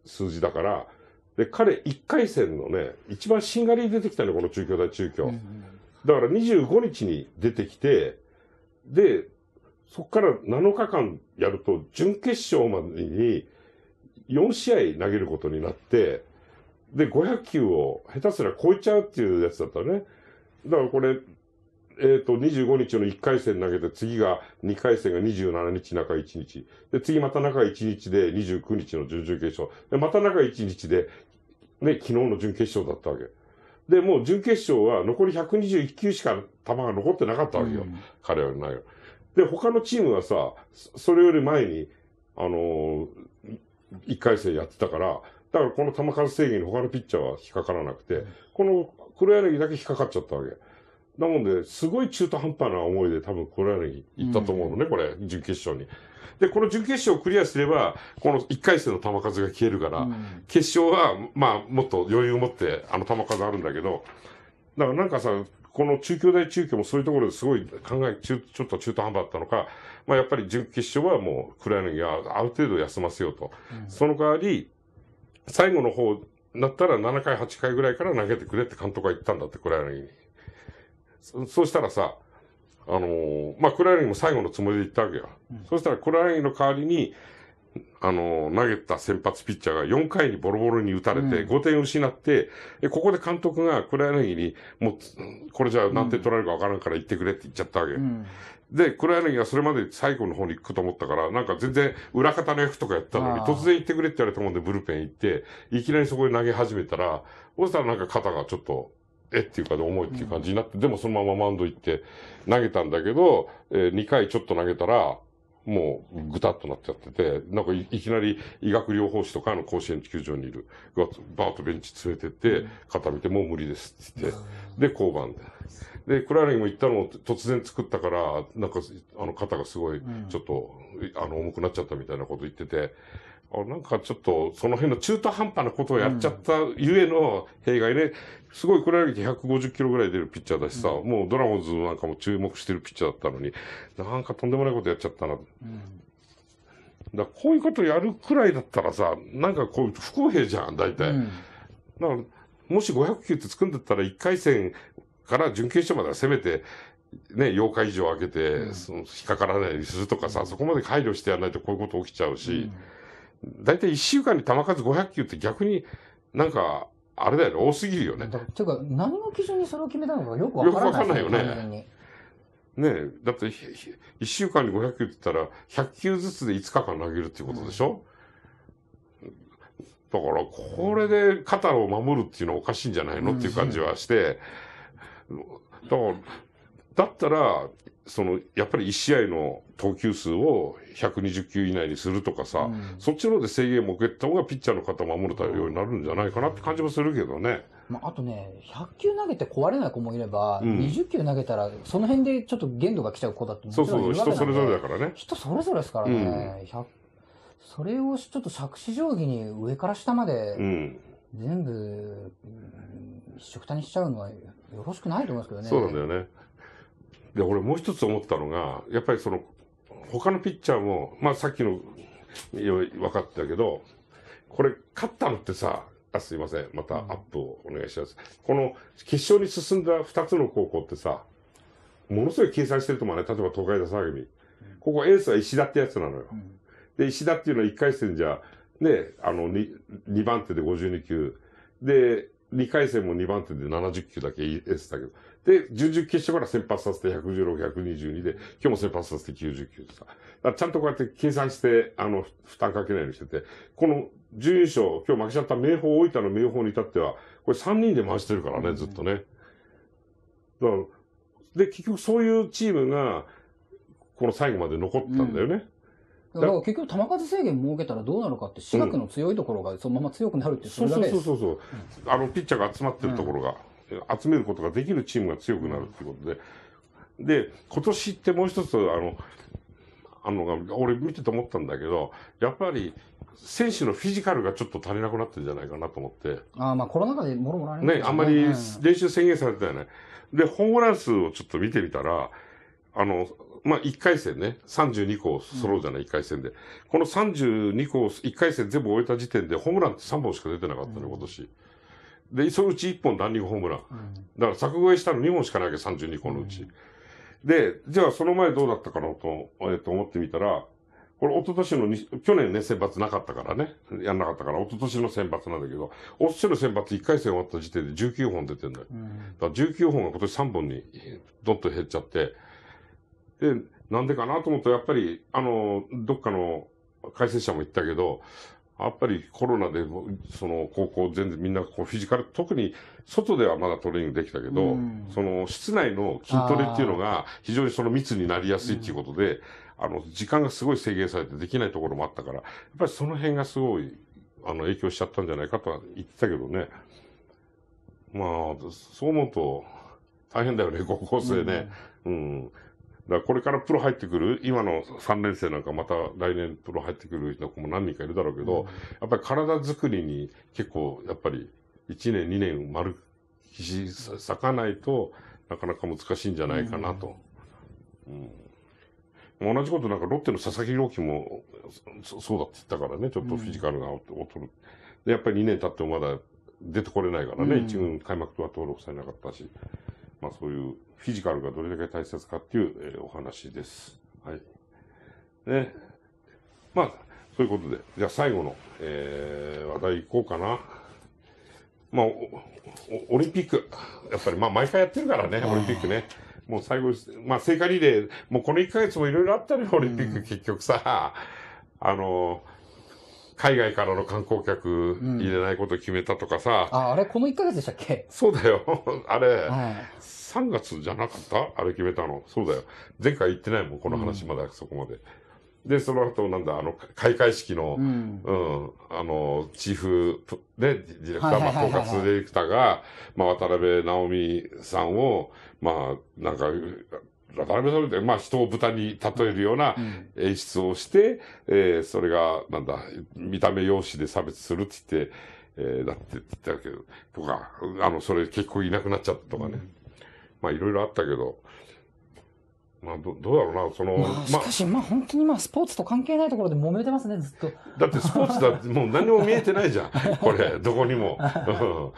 数字だから、で、彼1回戦のね、一番しんがりに出てきたのこの中京大中京。だから25日に出てきて、で、そこから7日間やると、準決勝までに4試合投げることになって、で、500球を下手すら超えちゃうっていうやつだったね。だからこれ、えっ、ー、と、25日の1回戦投げて、次が2回戦が27日中1日。で、次また中1日で29日の準々決勝。で、また中1日で、ね、昨日の準決勝だったわけ。で、もう準決勝は残り121球しか球が残ってなかったわけよ。うん、彼はないよ。で、他のチームはさ、それより前に、あのー、1回戦やってたから、だからこの球数制限に他のピッチャーは引っかからなくて、うん、この黒柳だけ引っかかっちゃったわけ。なもんで、すごい中途半端な思いで多分黒柳行ったと思うのね、うん、これ、準決勝に。で、この準決勝をクリアすれば、この1回戦の球数が消えるから、うん、決勝は、まあ、もっと余裕を持って、あの球数あるんだけど、だからなんかさ、この中京大中京もそういうところですごい考え、ちょっと中途半端だったのか、まあやっぱり準決勝はもう黒柳はある程度休ませようと。うん、その代わり、最後の方なったら7回、8回ぐらいから投げてくれって監督が言ったんだって、黒柳に。そそうしたらさ、あのー、まあ、黒柳も最後のつもりで言ったわけよ。うん、そしたら黒柳の代わりに、あの、投げた先発ピッチャーが4回にボロボロに打たれて、うん5点失って、でここで監督が黒柳に、もう、これじゃあ何点取られるかわからんから言ってくれって言っちゃったわけ。うん。で、黒柳がそれまで最後の方に行くと思ったから、なんか全然裏方の役とかやったのに、突然行ってくれって言われたもんでブルペン行って、いきなりそこで投げ始めたら、そしたらなんか肩がちょっと、えっていうかで重いっていう感じになって、でもそのままマウンド行って投げたんだけど、え2回ちょっと投げたら、もうぐたっとなっちゃってて、なんかいいきなり医学療法士とかの甲子園球場にいる、がバーッとベンチ連れてって、肩見てもう無理ですって言って、で、交番で。で、黒柳も行ったのを突然作ったから、なんか、あの、肩がすごい、ちょっと、あの、重くなっちゃったみたいなこと言ってて、あなんかちょっと、その辺の中途半端なことをやっちゃったゆえの弊害で、すごい黒柳って150キロぐらい出るピッチャーだしさ、もうドラゴンズなんかも注目してるピッチャーだったのに、なんかとんでもないことやっちゃったな。だからこういうことやるくらいだったらさ、なんかこう不公平じゃん、大体。うん。だから、もし500球って作るんだったら、1回戦から準決勝まではせめて、ね、8日以上空けて、その引っかからないようにするとかさ、そこまで配慮してやらないとこういうこと起きちゃうし、大体1週間に球数500球って逆になんか、あれだよね、多すぎるよね。だていうか、何を基準にそれを決めたのかよくわからないよくわかんないよね。ねえ、だって、ひひ1週間に500球って言ったら、100球ずつで5日間投げるっていうことでしょ、だから、これで肩を守るっていうのはおかしいんじゃないの？っていう感じはして、だから、だったら、その、やっぱり1試合の投球数を120球以内にするとかさ、うんそっちの方で制限を設けた方がピッチャーの肩を守るようになるんじゃないかなって感じもするけどね。まあ、あとね、100球投げて壊れない子もいれば、うん20球投げたら、その辺でちょっと限度が来ちゃう子だってもちろそうんそう、いるわけなんで人それぞれだからね。人それぞれですからね、100それをちょっと杓子定規に上から下までうん。全部、うん一緒くたにしちゃうのはよろしくないと思いますけどね。そうなんだよね。で、俺もう一つ思ったのが、やっぱりその、他のピッチャーも、まあさっきの、よ分かったけど、これ、勝ったのってさ、あ、すいません。またアップをお願いします。この、決勝に進んだ二つの高校ってさ、ものすごい計算してると思うね。例えば東海大相模。ここエースは石田ってやつなのよ。うんで、石田っていうのは1回戦じゃ、ね、あの、2, 2番手で52球。で、2回戦も2番手で70球だけエースだけど。で、準々決勝から先発させて116、122で、今日も先発させて90球でさ。だからちゃんとこうやって計算して、あの、負担かけないようにしてて、この準優勝、今日負けちゃった明豊、大分の明豊に至っては、これ3人で回してるからね、ずっとね。だから、で、結局そういうチームが、この最後まで残ったんだよね。だから結局球数制限設けたらどうなるかって、私学の強いところがそのまま強くなるってそそうれだけです。そうそうそうそう、あの、ピッチャーが集まってるところが、集めることができるチームが強くなるっていうことで。で、今年ってもう一つ、あの、あのが、俺見てて思ったんだけど、やっぱり、選手のフィジカルがちょっと足りなくなってるんじゃないかなと思って。ああまあコロナ禍でもろもろありますね、あんまり練習制限されてたよね。で、ホームラン数をちょっと見てみたら、あの、まあ、1回戦ね、32個揃うじゃない、1回戦で。この32個を1回戦全部終えた時点で、ホームランって3本しか出てなかったの、今年。で、そのうち1本ランニングホームラン。だから作越えしたの2本しかなきゃ32個のうち。で、じゃあその前どうだったかなと、えっと思ってみたら、これ一昨年のに、去年ね、選抜なかったからね、やんなかったから、一昨年の選抜なんだけど、一昨年の選抜1回戦終わった時点で19本出てんだよ。うんだから19本が今年3本にどんと減っちゃって、で、なんでかなと思うと、やっぱり、あの、どっかの解説者も言ったけど、やっぱりコロナで、その高校全然みんなこうフィジカル、特に外ではまだトレーニングできたけど、うんその室内の筋トレっていうのが非常にその密になりやすいっていうことで、あの、時間がすごい制限されてできないところもあったから、やっぱりその辺がすごい、あの、影響しちゃったんじゃないかとは言ってたけどね。まあ、そう思うと、大変だよね、高校生ね。うん。だからこれからプロ入ってくる、今の3年生なんかまた来年プロ入ってくる子も何人かいるだろうけど、やっぱり体作りに結構、やっぱり1年2年丸ひし咲かないとなかなか難しいんじゃないかなと。うん、同じことなんかロッテの佐々木朗希もそそうだって言ったからね、ちょっとフィジカルが劣る。で、やっぱり2年経ってもまだ出てこれないからね、うん。一軍開幕とは登録されなかったし、まあそういうフィジカルがどれだけ大切かっていう、えーお話です。はい。ね。まあ、そういうことで、じゃあ最後の、えー、話題いこうかな。まあ、オリンピック。やっぱり、まあ、毎回やってるからね、オリンピックね。もう最後、まあ、聖火リレー、もうこの1ヶ月もいろいろあったのよ、オリンピック、結局さ。あの、海外からの観光客入れないことを決めたとかさ。あ、あれこの1ヶ月でしたっけ？そうだよ。[laughs] あれ、はい。3月じゃなかった？あれ決めたの。そうだよ。前回言ってないもん、この話まだそこまで。で、その後、なんだ、あの、開会式の、ううん、ん。あの、チーフ、プね、ディレクター、まあ、統括ディレクターが、まあ、渡辺直美さんを、まあ、なんか、渡辺さんって、まあ、人を豚に例えるようなうん。演出をして、えーそれが、なんだ、見た目容姿で差別するって言って、えーだって言ったけど、とか、あの、それ結構いなくなっちゃったとかね。まあ、いろいろあったけど、まあ、ど、どうだろうな、その、まあ、しかし、まあ本当にまあスポーツと関係ないところで揉めてますね、ずっと。だってスポーツだってもう何も見えてないじゃん。これ、どこにも。うん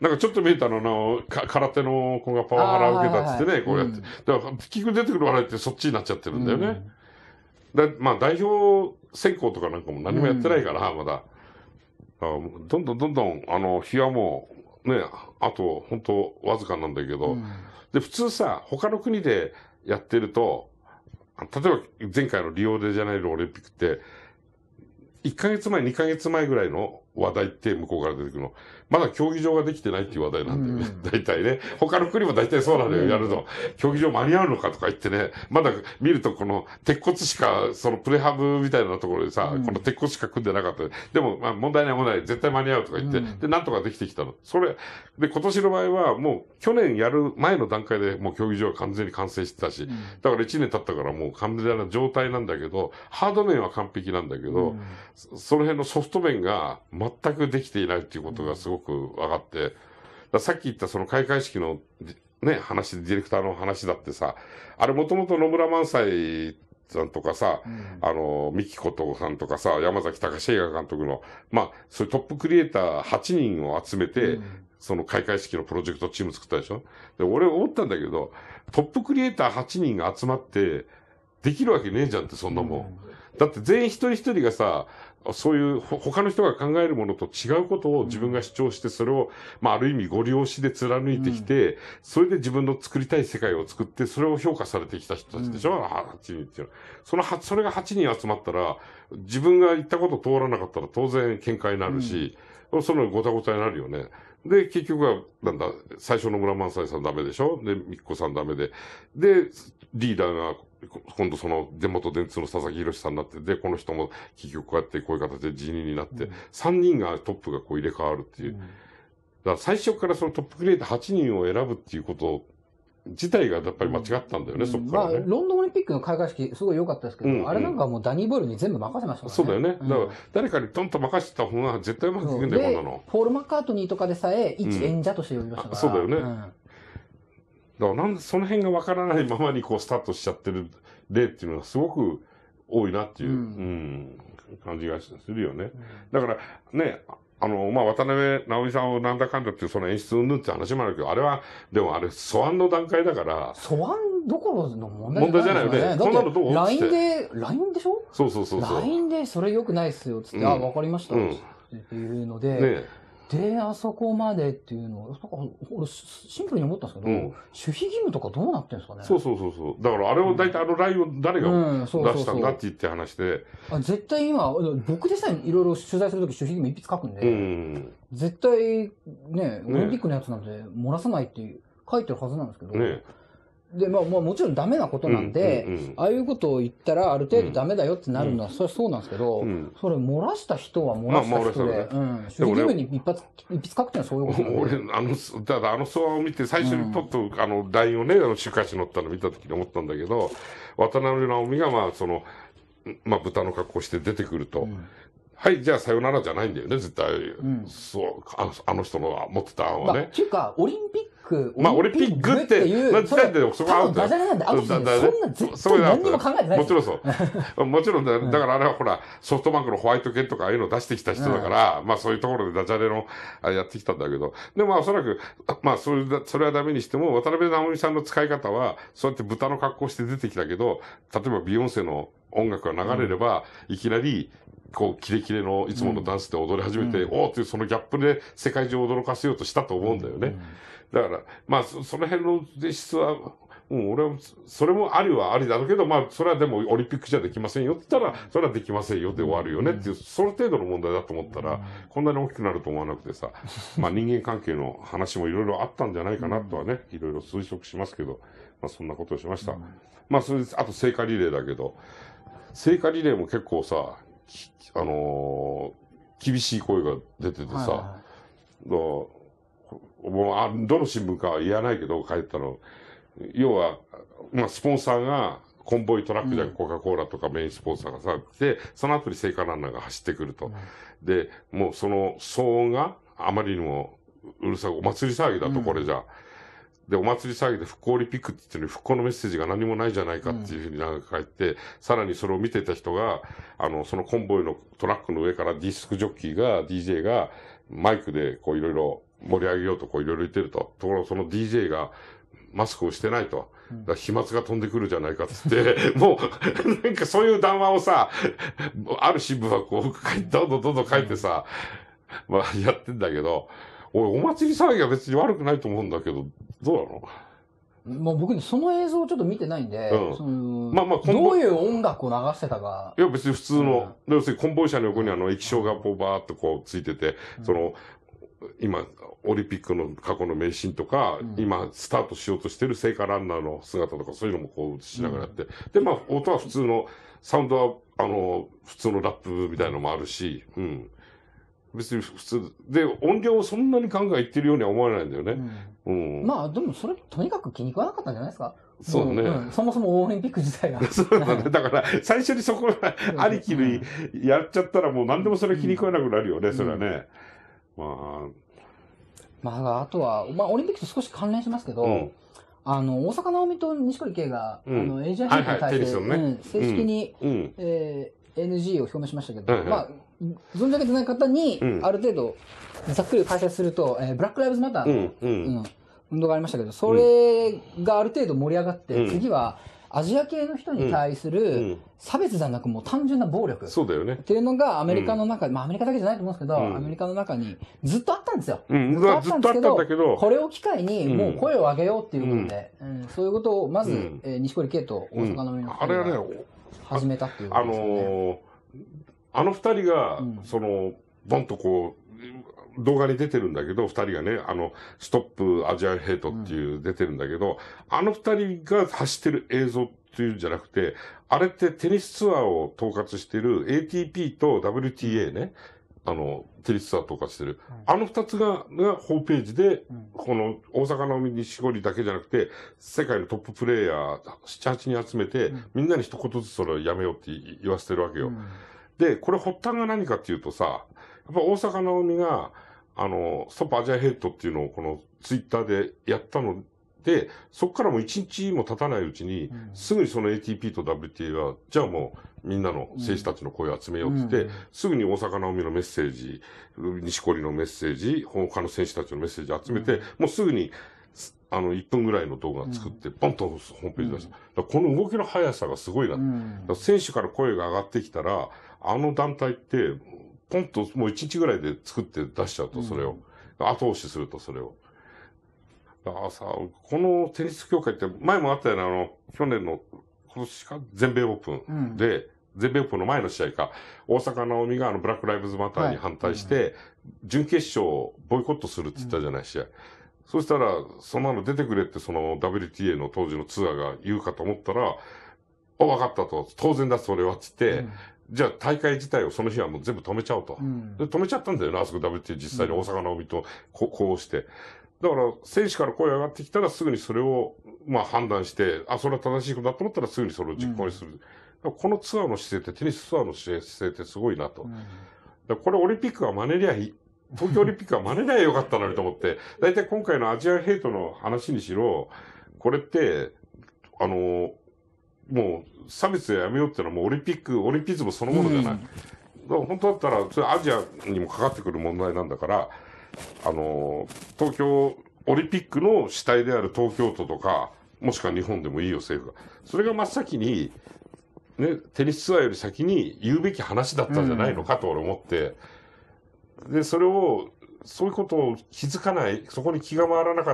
なんかちょっと見えたのな、か空手の子がパワハラ受けたっつってね、こうやって。だから、結局出てくる笑いってそっちになっちゃってるんだよね。うんだまあ代表選考とかなんかも何もやってないから、まだ。だどんどんどんどん、あの、日はもう、ね、あと、本当わずかなんだけど、うんで、普通さ、他の国でやってると、例えば前回のリオデジャネイロオリンピックって、1ヶ月前、2ヶ月前ぐらいの話題って向こうから出てくるの。まだ競技場ができてないっていう話題なんだよね。うん [laughs] 大体ね。他の国も大体そうなのよ、やると。競技場間に合うのかとか言ってね。まだ見るとこの鉄骨しか、そのプレハブみたいなところでさ、うんこの鉄骨しか組んでなかった。でも、まあ問題ない問題ない。絶対間に合うとか言って。うんで、なんとかできてきたの。それ、で、今年の場合はもう去年やる前の段階でもう競技場は完全に完成してたし、だから1年経ったからもう完全な状態なんだけど、ハード面は完璧なんだけど、うんそその辺のソフト面が全くできていないっていうことがすごく分かって、さっき言ったその開会式のね、話、ディレクターの話だってさ、あれもともと野村萬斎さんとかさ、あの、三木琴さんとかさ、山崎隆映画監督の、まあ、そういうトップクリエイター8人を集めて、その開会式のプロジェクトチーム作ったでしょ？で、俺思ったんだけど、トップクリエイター8人が集まって、できるわけねえじゃんって、そんなもん。だって全員一人一人がさ、そういうほ他の人が考えるものと違うことを自分が主張して、それを、まあある意味ご利用しで貫いてきて、それで自分の作りたい世界を作って、それを評価されてきた人たちでしょ、は8人っていうのは。そのは、それが8人集まったら、自分が言ったこと通らなかったら当然喧嘩になるし、そのごたごたになるよね。で、結局は、なんだ、最初の村萬斎さんダメでしょ？で、みっこさんダメで。で、リーダーが、こ今度その、出元電通の佐々木宏さんになって、で、この人も結局こうやってこういう形で辞任になって、3人がトップがこう入れ替わるっていう。だから最初からそのトップクリエイター8人を選ぶっていうこと自体がやっぱり間違ったんだよね、そこかまあ、らね。ロンドンオリンピックの開会式、すごい良かったですけど、うんあれなんかもうダニー・ボイルに全部任せましたからね。そうだよね。だからうん誰かにトンと任せてた方が絶対うまくいくんだよ、こんでなの。ポール・マッカートニーとかでさえ、一うん演者として呼びましたから。あそうだよねんだからなんでその辺がわからないままにこうスタートしちゃってる例っていうのがすごく多いなっていう、ううんん感じがするよね。だからね、あの、まあ、渡辺直美さんをなんだかんだっていうその演出云々って話もあるけど、あれは、でもあれ、素案の段階だから、素案どころの問題じゃないよね。ですこんなのどう LINE で、LINE でしょ？そうそうそうそう。?LINE でそれ良くないっすよ、つって、うん。あ、わかりました、うんっていうので、ねで、あそこまでっていうのを、なんか俺、シンプルに思ったんですけど、うん。守秘義務とかどうなってんですかね？そうそうそうそう。だからあれを大体あのラインを誰がうん出そうそうそう。したんだって言って話で、あ絶対今、僕でさえいろいろ取材するとき守秘義務一筆書くんで、うん。絶対ね、オリンピックのやつなんて漏らさないって書いてるはずなんですけど、ねで、まあ、まあもちろんダメなことなんで、うんうんうん。ああいうことを言ったらある程度ダメだよってなるのは、それはそうなんですけど、うん。それ漏らした人は漏らした人で、まあうん、守秘義務に一発、一筆書くってのはそういうことなんで。[laughs] 俺、あの、ただあの相話を見て、最初にポッと、あの、LINE をね、あの、週刊誌に載ったの見た時に思ったんだけど、渡辺直美が、まあ、その、まあ、豚の格好して出てくると、はい、じゃあさよならじゃないんだよね、絶対。ん。そうあの、あの人の持ってた案まあ、はねっ。ていうか、オリンピック、まあオリンピックっていう、な時点でそこはアウトだよ。多分ダジャレなんト。だだそんな絶対何にも考えてない。もちろんそう。[laughs] もちろんだ、だからあれはほら、ソフトバンクのホワイト犬とかああいうのを出してきた人だから、まあそういうところでダジャレの、あれやってきたんだけど、でもまあおそらく、まあそれだ、それはダメにしても、渡辺直美さんの使い方は、そうやって豚の格好して出てきたけど、例えばビヨンセの音楽が流れれば、いきなり、こう、キレキレのいつものダンスで踊り始めて、おーっていうそのギャップで世界中を驚かせようとしたと思うんだよね。だから、まあ、そその辺の実質は、うん、俺は、それもありはありだけど、まあ、それはでもオリンピックじゃできませんよって言ったら、それはできませんよで終わるよねっていう、その程度の問題だと思ったら、こんなに大きくなると思わなくてさ、[laughs] まあ人間関係の話もいろいろあったんじゃないかなとはね、いろいろ推測しますけど、まあそんなことをしました。まあそれで、あと聖火リレーだけど、聖火リレーも結構さ、きあのー厳しい声が出ててさ、はいもうあどの新聞かは言わないけど書いたの。要は、まあ、スポンサーがコンボイトラックじゃコカ・コーラとかメインスポンサーがさ、で、その後に聖火ランナーが走ってくると。で、もうその騒音があまりにもうるさい、お祭り騒ぎだと、これじゃ。で、お祭り騒ぎで復興オリンピックって言ってるのに復興のメッセージが何もないじゃないかっていうふうになんか書いて、さらにそれを見てた人が、あの、そのコンボイのトラックの上からディスクジョッキーが、DJ が、マイクでこういろいろ盛り上げようとこういろいろ言ってると。ところがその DJ がマスクをしてないと。だ飛沫が飛んでくるじゃないかっつって、[laughs] もう、[laughs] なんかそういう談話をさ、ある新聞はこう、書いどんどんどんどん書いてさ、まあやってんだけど、おい、お祭り騒ぎは別に悪くないと思うんだけど、どうなの？もう僕ね、その映像をちょっと見てないんで、うん。そのまあまあどういう音楽を流してたか。い、や別に普通の、要するにコンボイ車の横にあの液晶がこうバーっとこうついてて、その、今、オリンピックの過去の名シーンとか、今スタートしようとしてる聖火ランナーの姿とかそういうのもこう映しながらやって、で、まあ音は普通の、サウンドはあの、普通のラップみたいなのもあるし、うん。別に普通、で、音量をそんなにガンガンいってるようには思わないんだよね。うん。まあでもそれとにかく気に食わなかったんじゃないですか？そうね。ん。そもそもオリンピック自体が。そうだね。だから、最初にそこがありきにやっちゃったらもう何でもそれ気に食わなくなるよね、それはね。まあ、まああとは、まあオリンピックと少し関連しますけど、うん。あの、大坂なおみと錦織圭が、うん。あの、エイジアヘイトに対して、はいはね。うん。正式に、うん。えー NG を表明しましたけど、はいはいまあ、存じ上げてない方に、うん。ある程度、ざっくり解説すると、えーブラック・ライブズ・マターの、うん。ううんん。運動がありましたけど、それがある程度盛り上がって、うん。次はアジア系の人に対すうるん。差別じゃなくもう単純な暴力っそうだよね。ていうのがアメリカの中で、まあアメリカだけじゃないと思うんですけど、うん。アメリカの中にずっとあったんですよ。うん。ずっとあったんですけどこれを機会にもう声を上げようっていうことで、うん。そういうことをまず、うん。えー西堀圭と大阪のあれはね、始めたっていうこあ。のーあの二人がうん、その、ボンとこう、動画に出てるんだけど、二人がね、あの、ストップアジアンヘイトっていう出てるんだけど、あの二人が走ってる映像っていうんじゃなくて、あれってテニスツアーを統括してる ATP と WTA ね、あの、テニスツアー統括してる。あの二つが、がホームページで、うんこの大阪の錦織だけじゃなくて、世界のトッププレイヤー7、8人集めて、みんなに一言ずつそれをやめようって言わせてるわけよ。うんで、これ発端が何かっていうとさ、やっぱ大阪なおみが、あの、ストップアジアヘッドっていうのをこのツイッターでやったので、そこからもう一日も経たないうちに、うんすぐにその ATP と WTA は、じゃあもうみんなの選手たちの声を集めようって言って、うんすぐに大阪なおみのメッセージ、西織のメッセージ、他の選手たちのメッセージ集めて、もうすぐに、すあの、1分ぐらいの動画を作って、ポンとホームページ出した。この動きの速さがすごいな。選手から声が上がってきたら、あの団体って、ポンともう一日ぐらいで作って出しちゃうと、それを。後押しすると、それを。だからさ、このテニス協会って、前もあったよね、あの、去年の、今年か、全米オープうんンで、全米オープンの前の試合か、大阪なおみがあの、ブラックライブズマターに反対して、準決勝をボイコットするって言ったじゃない、試合。そしたら、そんなの出てくれって、その WTA の当時のツアーが言うかと思ったら、あ、わかったと。当然だ、それは。つって、じゃあ大会自体をその日はもう全部止めちゃおうと。うんで、止めちゃったんだよね、あそこ WTA 実際に大阪直美とここうして。だから、選手から声上がってきたらすぐにそれを、まあ判断して、あ、それは正しいことだと思ったらすぐにそれを実行にする。だからこのツアーの姿勢って、テニスツアーの姿勢ってすごいなと。だからこれオリンピックが真似りゃいい。東京オリンピックは真似ないよかったのにと思って、大体今回のアジアヘイトの話にしろ、これって、あの、もう差別やめようっていうのはもうオリンピック、オリンピズムそのものじゃない。だから本当だったら、それアジアにもかかってくる問題なんだから、あの、東京オリンピックの主体である東京都とか、もしくは日本でもいいよ、政府が。それが真っ先に、ね、テニスツアーより先に言うべき話だったんじゃないのかと俺思って、で、それを、そういうことを気づかない、そこに気が回らなか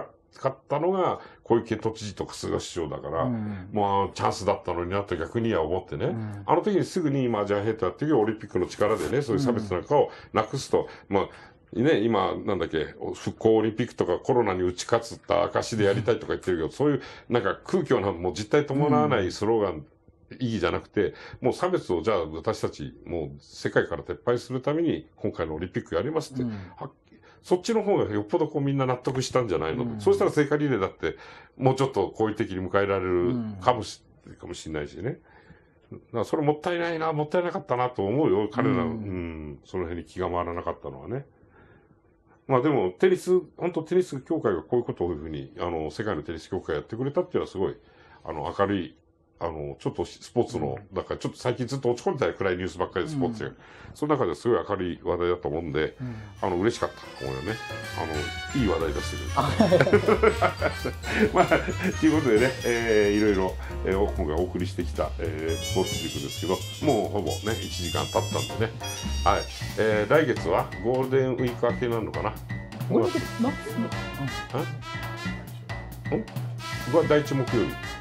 ったのが、小池都知事とか菅市長だから、うん。もうチャンスだったのになと逆には思ってね、ん。あの時にすぐに今、ジャンヘッドやってるオリンピックの力でね、そういう差別なんかをなくすと、まあ、ね、今、なんだっけ、復興オリンピックとかコロナに打ち勝つった証でやりたいとか言ってるけど、そういう、なんか空虚な、もう実態伴わないスローガン、意義じゃなくて、もう差別をじゃあ私たち、もう世界から撤廃するために今回のオリンピックやりますって、うん。そっちの方がよっぽどこうみんな納得したんじゃないの、うん。そうしたら聖火リレーだって、もうちょっと好意的に迎えられるかもし、かもしれないしね。だからそれもったいないな、もったいなかったなと思うよ。彼ら、ううんん、その辺に気が回らなかったのはね。まあでも、テニス、本当テニス協会がこういうことをいうふうに、あの、世界のテニス協会やってくれたっていうのはすごい、あの、明るい、あの、ちょっとスポーツの、だからちょっと最近ずっと落ち込んでた暗いニュースばっかりでスポーツが、その中ですごい明るい話題だと思うんで、うんあの、嬉しかったと思うよね。あの、いい話題出してくれる。[laughs] まあ、ということでね、えー、いろいろ、えー、今回お送りしてきた、えー、スポーツ塾ですけど、もうほぼね、1時間経ったんでね。はい。えー、来月はゴールデンウィーク明けになるのかな？俺だけな僕は第一木曜日。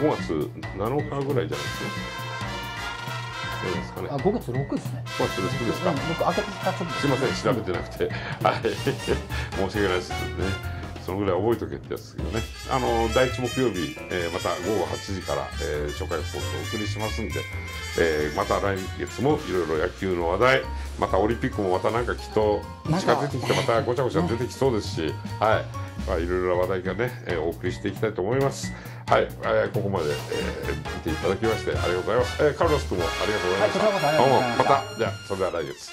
5月7日ぐらいじゃないですか。どうですかね。あ5月6ですね5月6ですかうん。僕開けたちょっとすいません、調べてなくて。はい。[laughs] 申し訳ないですね。そのぐらい覚えとけってやつですけどね。あの、第一木曜日、えーまた午後8時から、えー初回放送をお送りしますんで、えーまた来月もいろいろ野球の話題、またオリンピックもまたなんかきっと近づいてきて、またごちゃごちゃ出てきそうですし、はい。まあ、いろいろな話題がね、えーお送りしていきたいと思います。はい。えーここまで、えー見ていただきましてありがとうございます。えーカルロス君もありがとうございました。はいままた、じゃあ、それでは来月。